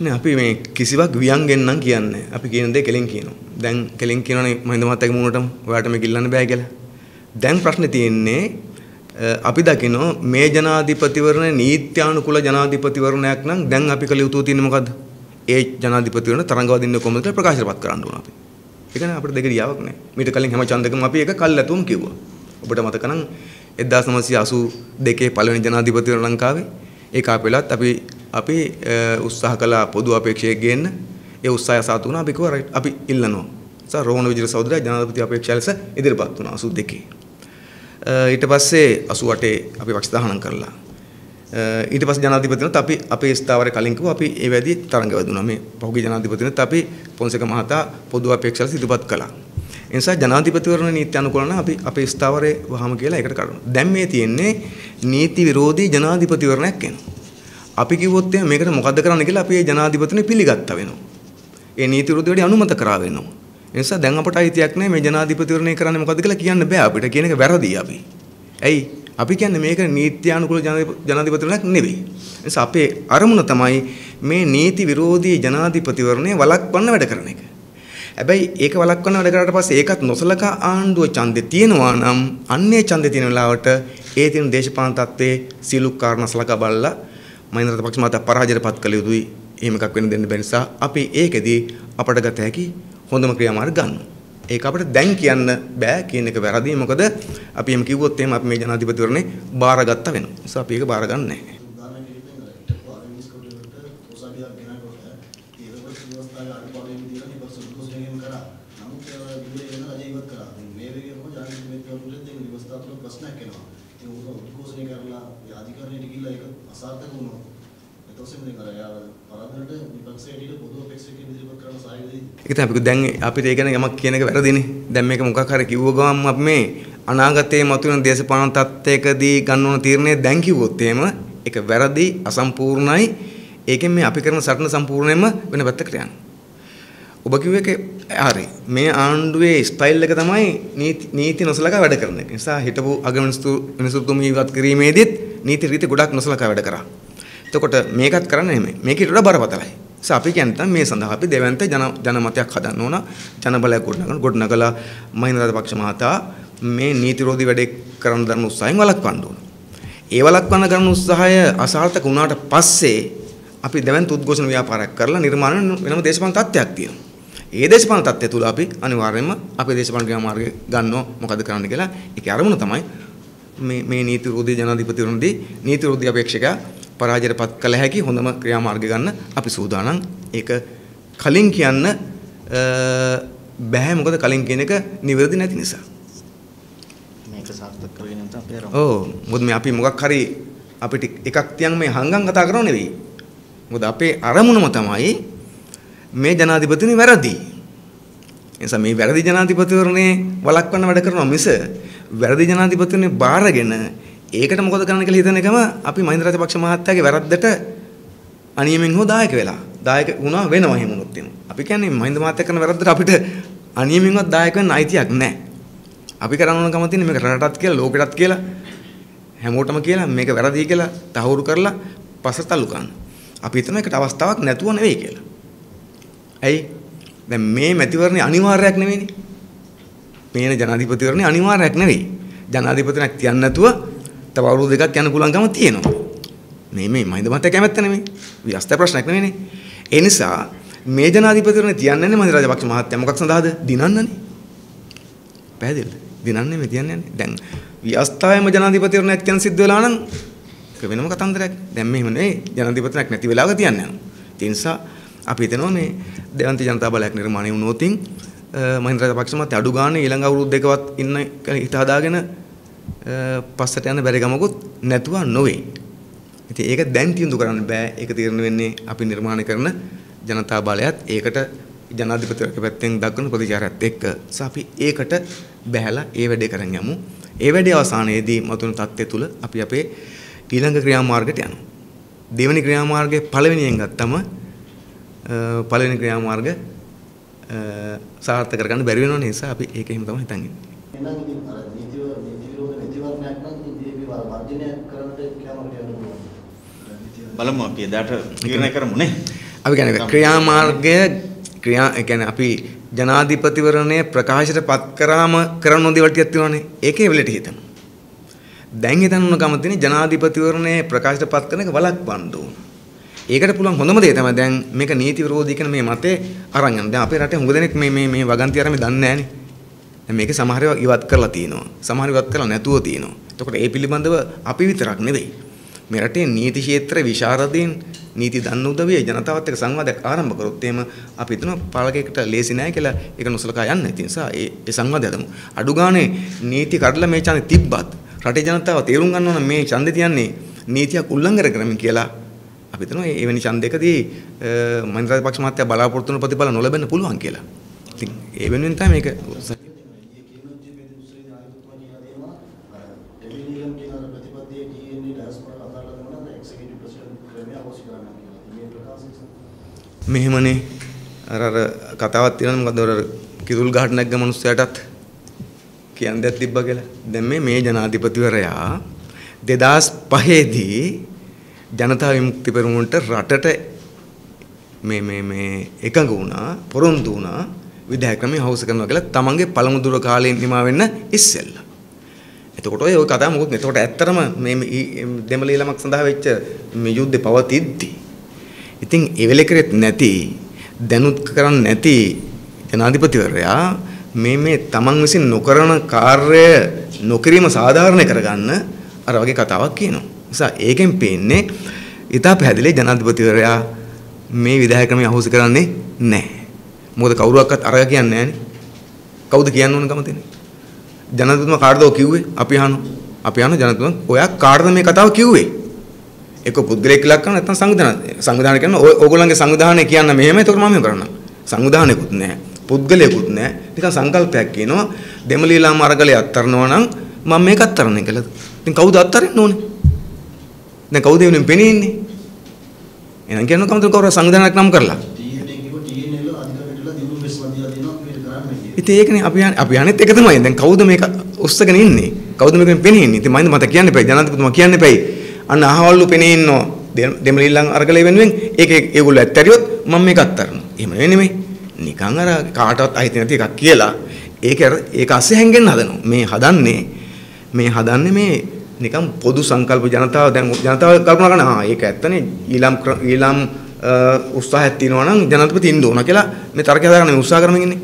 Speaker 1: නේ අපි මේ කිසිවක් වියන්ගෙන් නම් කියන්නේ අපි කියන දේ කෙලින් කියනවා. දැන් කෙලින් කියනවනේ මහින්ද මහත්තයාගේ මූණටම ඔයාලට මේක ඉල්ලන්න බෑ කියලා. දැන් ප්‍රශ්නේ තියෙන්නේ අපි දකිනවා මේ ජනාධිපතිවරණ නීත්‍යානුකූල ජනාධිපතිවරණයක් නම් දැන් අපි කළ යුතු තියෙන්නේ මොකද්ද? ඒ ජනාධිපතිවරණ තරඟ වදින්නේ කොහොමද කියලා ප්‍රකාශයටපත් කරන්න ඕන අපි. ඒක නේ අපිට දෙගිරියාවක් නැහැ. මීට කලින් හැම ඡන්දකම අපි ඒක කල්ැතුම් කිව්වා. ඔබට මතක නම් 1982 පළවෙනි ජනාධිපතිවරු ලංකාවේ ඒ කාපෙලත් අපි අපි උත්සාහ කළා පොදු අපේක්ෂයක් ගේන්න. ඒ උත්සාහය සාතු වුණා අපි කිව්වා අපි ඉල්ලනවා. සා රෝහණ විජේර සහෝදරයා ජනාධිපති අපේක්ෂා ලෙස ඉදිරිපත් වුණා 82. ඊට පස්සේ 88 අපි පක්ෂ දහනම් කරලා. ඊට පස්සේ ජනාධිපතිනත් අපි අපේ ස්ථාවරේ කලින් කිව්වා අපි ඒ වැඩි තරඟ වැදුනා. මේ පහුගිය ජනාධිපතිනත් අපි පොන්සේක මහතා පොදු අපේක්ෂා ලෙස ඉදිරිපත් කළා. ඒ නිසා ජනාධිපතිවරණ නීති අනුකූල නම් අපි අපේ ස්ථාවරේ වහම කියලා ඒකට කරනවා. දැන් මේ තියෙන්නේ නීති විරෝධී ජනාධිපතිවරණයක් එනවා. අපි කිව්වොත් එහෙනම් මේකට මොකද්ද කරන්න කියලා අපි ඒ ජනාධිපතිනේ පිළිගත්තා වෙනවා. ඒ නීති විරෝධී වැඩි අනුමත කරා වෙනවා. ඒ නිසා දැන් අපට අයිතියක් නැහැ මේ ජනාධිපතිවරණය කරන්නේ මොකද්ද කියලා කියන්න බෑ අපිට කියන එක වැරදි අපි. ඇයි? අපි කියන්නේ මේක නීත්‍යානුකූල ජනාධිපතිවරණයක් නෙවෙයි. ඒ නිසා අපේ අරමුණ තමයි මේ නීති විරෝධී ජනාධිපතිවරණය වළක්වන්න වැඩ කරන එක. හැබැයි ඒක වළක්වන්න වැඩ කරාට පස්සේ ඒකත් නොසලකා ආණ්ඩුව ඡන්දේ තියෙනවා නම් අන්නේ ඡන්දේ තියෙන වෙලාවට ඒ තියෙන දේශපාලන තත්ත්වයේ සීලු කාරණා සලකා බලලා මහින්ද රාජපක්ෂ මහතා පරාජයටපත් කළ යුතුයි. එහෙම එකක් වෙන්න දෙන්න බැරි නිසා අපි ඒකෙදී අපට ගත හැකි හොඳම ක්‍රියාමාර්ග ගන්නවා. ඒක අපිට දැන් කියන්න බෑ කියන එක වැරදි. මොකද අපි එම් කිව්වොත් එහෙම අපි මේ ජනාධිපතිවරණේ බාරගත්ත වෙනවා. ඒ නිසා අපි ඒක බාරගන්නේ නැහැ.
Speaker 2: ප්‍රශ්නයක් එනවා. ඒ උක උද්ඝෝෂණය කරලා අධිකරණයට ගිහිල්ලා ඒක අසාර්ථක වුණා. ඊට පස්සේ මම අර පරද්දට විපක්ෂයට පොදු අපේක්ෂකෙන් ඉදිරිපත් කරන සායදෙයි.
Speaker 1: ඒක තමයි අපි දැන් අපිට ඒ ගැන යමක් කියන එක වැරදිනේ. දැන් මේක මොකක් හරි කිව්ව ගමන් අපි මේ අනාගතයේ මතුවෙන දේශපාලන තත්ත්වයකදී ගන්න ඕන තීරණය දැන් කිව්වොත් එහෙම ඒක වැරදි අසම්පූර්ණයි. ඒකෙන් මේ අපි කරන සටන සම්පූර්ණයෙන්ම වෙන පැත්තකට යනවා. ඔබ කිව්ව එක හරි. මේ ආණ්ඩුවේ ස්ටයිල් එක තමයි නීති නීති නොසලකා වැඩ කරන එක. නිසා හිටපු අගමනස්තු මිනිසුතුම ඉවත් කිරීමේදීත් නීති රීති ගොඩක් නොසලකා වැඩ කරා. එතකොට මේකත් කරන්න එහෙමයි. මේකට වඩා බරපතලයි. නිසා අපි කියන්නේ මේ සඳහා අපි දෙවන්ත ජන ජනමතයක් හදන්න ඕන. ජනබලයක් ගොඩනගන ගොඩනගලා මහින්ද රාජපක්ෂ මහතා මේ නීතිරෝධී වැඩේ කරන්න දරන උත්සාහයෙන් වළක්වන්න ඕන. ඒ වළක්වන්න කරන උත්සාහය අසාර්ථක වුණාට පස්සේ අපි දෙවන්ත උද්ඝෝෂණ ව්‍යාපාරයක් කරලා නිර්මාණ වෙනම දේශපාලන තත්ත්වයක් තියෙනවා. ඒ දේශපාලන තත්ත්වය තුල අපි අනිවාර්යයෙන්ම අපේ දේශපාලන ක්‍රියාමාර්ගය ගන්නව මොකද කරන්න කියලා ඒකේ අරමුණ තමයි මේ මේ නීති විරෝධී ජනාධිපතිවරුන්දී නීති විරෝධී අපේක්ෂකයා පරාජයටපත් කළ හැකි හොඳම ක්‍රියාමාර්ග ගන්න අපි සූදානම්. ඒක කලින් කියන්න බෑ මොකද කලින් කියන එක නිවැරදි නැති නිසා.
Speaker 3: මේක සාර්ථක කරගෙන නැත්නම් අපේ අරමුණ.
Speaker 1: ඔව් මොකද මේ අපි මොකක් හරි අපිට එකක් තියන් මේ හංගම් කතා කරනව නෙවෙයි. මොකද අපේ අරමුණම තමයි මේ ජනාධිපතිනි වැරදි. එනිසා මේ වැරදි ජනාධිපතිවරණේ වළක්වන්න වැඩ කරනවා මිස වැරදි ජනාධිපතිවරණේ බාරගෙන ඒකට මොකද කරන්න කියලා හිතන එකම අපි මහින්ද රාජපක්ෂ මහත්තයාගේ වැරද්දට අනියමෙන් හෝ දායක වෙලා දායක වුණා වෙනවා එහෙම වුණොත් එනවා. අපි කියන්නේ මහින්ද මහත්තයා කරන වැරද්දට අපිට අනියමෙන්වත් දායක වෙන්න අයිතියක් නැහැ. අපි කරන්න ඕන කම තියෙන්නේ මේක රටටත් කියලා ලෝකෙටත් කියලා හැමෝටම කියලා මේක වැරදි කියලා තහවුරු කරලා පස්සට තල්ලු කරන්න. අපි හිතන එකට අවස්ථාවක් නැතුව නෙවෙයි කියලා. ඇයි? දැන් මේ මැතිවරණේ අනිවාර්යයක් නෙවෙයිනේ. මේන ජනාධිපතිවරණේ අනිවාර්යයක් නෙවෙයි. ජනාධිපතිනක් තියන්න නැතුව තව අවුරුදු දෙකක් යන්න පුළුවන්කම තියෙනවා. මේ මේ මහින්ද මහත්තයා කැමැත්ත නෙමෙයි. ව්‍යස්ත ප්‍රශ්නයක් නෙමෙයිනේ. ඒ නිසා මේ ජනාධිපතිවරණ තියන්නේ මහින්ද රාජපක්ෂ මහත්තයා මොකක් සඳහාද? දිනන්නනේ. පැහැදිලිද? දිනන්නේ මේ තියන්නේ දැන් ව්‍යස්තයම ජනාධිපතිවරණයක් තියන සිද්ධ වෙලා නම් ඒක වෙනම කතන්දරයක්. දැන් මෙහෙම නෙවෙයි ජනාධිපතිවරණයක් නැති වෙලාවක තියන්නේ යනවා. ඒ නිසා අපි හිතනවා මේ දෙවන්ති ජනතා බලයක් නිර්මාණය වුණොතින් මහින්ද රාජපක්ෂ මහත්තයා අඩු ගානේ ඊළඟ අවුරුදු දෙකවත් ඉන්න හිත හදාගෙන පස්සට යන බැරි ගමකුත් නැතුව නොවේ. ඉතින් ඒක දැන් තීන්දුව කරන්න බෑ. ඒක තීරණය වෙන්නේ අපි නිර්මාණය කරන ජනතා බලයත් ඒකට ජනාධිපතිවරක පැත්තෙන් දක්වන ප්‍රතිචාරයත් එක්ක. අපි ඒකට බැහැලා ඒ වැඩේ කරන් යමු. ඒ වැඩේ අවසානයේදී මතුවෙන தත්ත්වය තුල අපි අපේ ඊළඟ ක්‍රියාමාර්ගයට යනවා. දෙවෙනි ක්‍රියාමාර්ගයේ පළවෙනියෙන් ගත්තම පළවෙනි ක්‍රියාමාර්ග සාර්ථක කරගන්න බැරි වෙනව නිසා අපි ඒක එහෙම තමයි හිතන්නේ.
Speaker 2: එහෙනම් ඉතින් අර නීති නීති විරෝධ නීතිවරණයක් නම් ඉතින් ඒක වර්ජනය කරන්නට කැමරට යන්න පුළුවන්.
Speaker 3: බලමු අපි එදාට තීරණය කරමු නේ.
Speaker 1: අපි කියන්නේ ක්‍රියාමාර්ගය ක්‍රියා ඒ කියන්නේ අපි ජනාධිපතිවරණය ප්‍රකාශයට පත් කරාම කරන දේවල් ටිකක් තියෙනවානේ. ඒකේ වෙලට හිතමු. දැන් හිතන්න ඕන කම තියෙන ජනාධිපතිවරණය ප්‍රකාශයට පත් කරන එක වළක්වන්න ඕන. ඒකට පුළුවන් හොඳම දේ තමයි දැන් මේක නීති විරෝධී කියන මේ මතේ අරන් යන. දැන් අපේ රටේ හුඟ දෙනෙක් මේ මේ මේ වගන්ති අරන් මේ දන්නේ නැහනේ. දැන් මේක සමහර ඒවා ඉවත් කරලා තියෙනවා. සමහර ඉවත් කරලා නැතුව තියෙනවා. එතකොට ඒ පිළිබඳව අපි විතරක් නෙවෙයි. මේ රටේ නීති ක්ෂේත්‍ර විශාරදීන් නීති දන්න උදවිය ජනතාවත් එක්ක සංවාදයක් ආරම්භ කරොත් එහෙම අපි හිතනවා පාලකයෙකුට ලේසි නෑ කියලා ඒක නොසලකා යන්න. ඒ නිසා ඒ ඒ සංවාදය හදමු. අඩු ගානේ නීති කඩලා මේ ඡන්දේ තිබ්බත් රටේ ජනතාව තේරුම් ගන්න ඕන මේ ඡන්දේ තියන්නේ නීතියක් උල්ලංඝනය කරමින් කියලා අපි හිතනවා ඒ වෙනි ඡන්දයකදී මහින්ද රාජපක්ෂ මහත්තයා බලාපොරොත්තු වන ප්‍රතිඵල නොලැබෙන්න පුළුවන් කියලා. ඉතින් ඒ වෙනුවෙන් තමයි මේක
Speaker 2: ඊයේ කියනෝජි මේ උස්රේ නායකතුමා කියලා දෙනවා අර ඩෙවිලියම් කියන අර ප්‍රතිපත්තියේ DNA ඩයස්පොරා අදාළ කරනවා නම් එක්සිකියුටිව් ප්‍රෙසිඩන්ට් ක්‍රමය අවශ්‍ය කරනවා කියලා. මේ ප්‍රකාශය සහ
Speaker 1: මෙහෙමනේ අර අර කතාවක් තියෙනවා මොකද අර කිරුල් ගහට නැග්ග මිනිස්සයාටත් කියන්න දෙයක් තිබ්බා කියලා. දැන් මේ මේ ජනාධිපතිවරයා 2005 දී ජනතා විමුක්ති පෙරමුණට රටට මේ මේ මේ එකඟ වුණා පොරොන්දු වුණා විධායක ක්‍රමයේ හවුස් කරනවා කියලා තමන්ගේ පළමු දුර කාලේ නිමා වෙන්න ඉස්සෙල්ලා. එතකොට ඔය කතාව මොකද? එතකොට ඇත්තරම මේ දෙමළ ඊළමක් සඳහා වෙච්ච මේ යුද්ධේ පවතිද්දී ඉතින් ඒ වෙලේ කරෙත් නැති දැනුත් කරන්නේ නැති ජනාධිපතිවරයා මේ මේ තමන් විසින් නොකරන කාර්ය නොකිරීම සාධාරණ කරගන්න අර වගේ කතාවක් කියනවා. නිසා ඒකෙන් පේන්නේ ඊට පැහැදිලි ජනාධිපතිවරයා මේ විධායක ක්‍රමය අහෝසි කරන්නේ නැහැ. මොකද කවුරුවක්වත් අරග කියන්නේ නැහනේ. කවුද කියන්න ඕන ගම තියෙන්නේ? ජනාධිපතිතුමා කාටද ඔය කිව්වේ? අපි අහනවා. අපි අහන ජනාධිපතිතුමා ඔයා කාටද මේ කතාව කිව්වේ? එක්ක පුද්ගලයෙක් ඉලක්ක කරන නැත්නම් සංවිධාන සංවිධානය කරන ඕගොල්ලන්ගේ සංවිධානය කියන්න මෙහෙමයි එතකොට මම මෙහෙම කරනවා. සංවිධානයකුත් නැහැ. පුද්ගලයෙකුත් නැහැ. නිකන් සංකල්පයක් කියනවා දෙමළීලාම අරගලේ අත්තරනවා නම් මම මේක අත්තරන්නේ කියලා. ඉතින් කවුද අත්තරින්න ඕනේ? දැන් කවුද එවනේ පෙනී ඉන්නේ? එහෙනම් කියන්න කවුද කවුරු සංවිධානයක් නම් කරලා? ඉතින් ඒකනේ අපි අපි යන්නේත් එක තමයි. දැන් කවුද මේක උස්සගෙන ඉන්නේ? කවුද මේකෙන් පෙනී ඉන්නේ? ඉතින් මයින්ද මට කියන්න එපා. ජනාධිපතිතුමා කියන්න එපා. අන්න අහවල්ලු පෙනී ඉන්නෝ දෙමළීලන් අරගලේ වෙනුවෙන් ඒක ඒගොල්ලෝ ඇත්තරියොත් මම මේක අත්තරනවා. එහෙම නෙමෙයි. නිකන් අර කාටවත් අයිති නැති එකක් කියලා ඒක ඒක අස්සේ හැංගෙන්න හදනවා. මේ හදන්නේ මේ හදන්නේ මේ නිකන් පොදු සංකල්ප ජනතාව දැන් ජනතාව කල්පනා කරන ආ ඒක ඇත්තනේ ඊළම් ඊළම් උත්සාහයක් තියෙනවා නම් ජනාධිපති ඉන්න ඕන කියලා මේ තර්කය හදාගන්න මේ උත්සාහ කරමින් ඉන්නේ.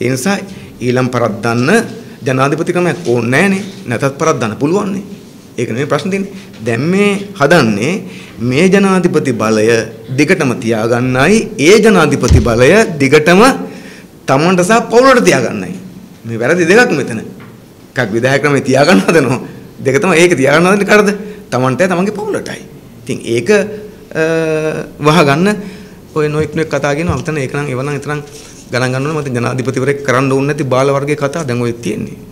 Speaker 1: ඒ නිසා ඊළම් පරද්දන්න ජනාධිපති ක්‍රමයක් ඕනේ නැහනේ. නැතත් පරද්දන්න පුළුවන් නේ. ඒක නෙමෙයි ප්‍රශ්න තියෙන්නේ. දැන් මේ හදන්නේ මේ ජනාධිපති බලය දිගටම තියාගන්නයි ඒ ජනාධිපති බලය දිගටම තමන්ට සහ පවුලට තියාගන්නයි. මේ වැරදි දෙකක් මෙතන. එකක් විධායක ක්‍රමේ තියාගන්න හදනවා. දෙක තමයි ඒක තියාගන්න හදන්නේ කරද? තමන්ටයි තමන්ගේ පවුලටයි. ඉතින් ඒක වහගන්න ඔය නොඑක් නොඑක් කතා කියනවා. අතන ඒක නම් ඒව නම් එතරම් ගණන් ගන්න ඕනේ. මත ජනාධිපතිවරයෙක් කරන්න ඕනේ නැති බාල වර්ගයේ කතා දැන් ඔය තියෙන්නේ.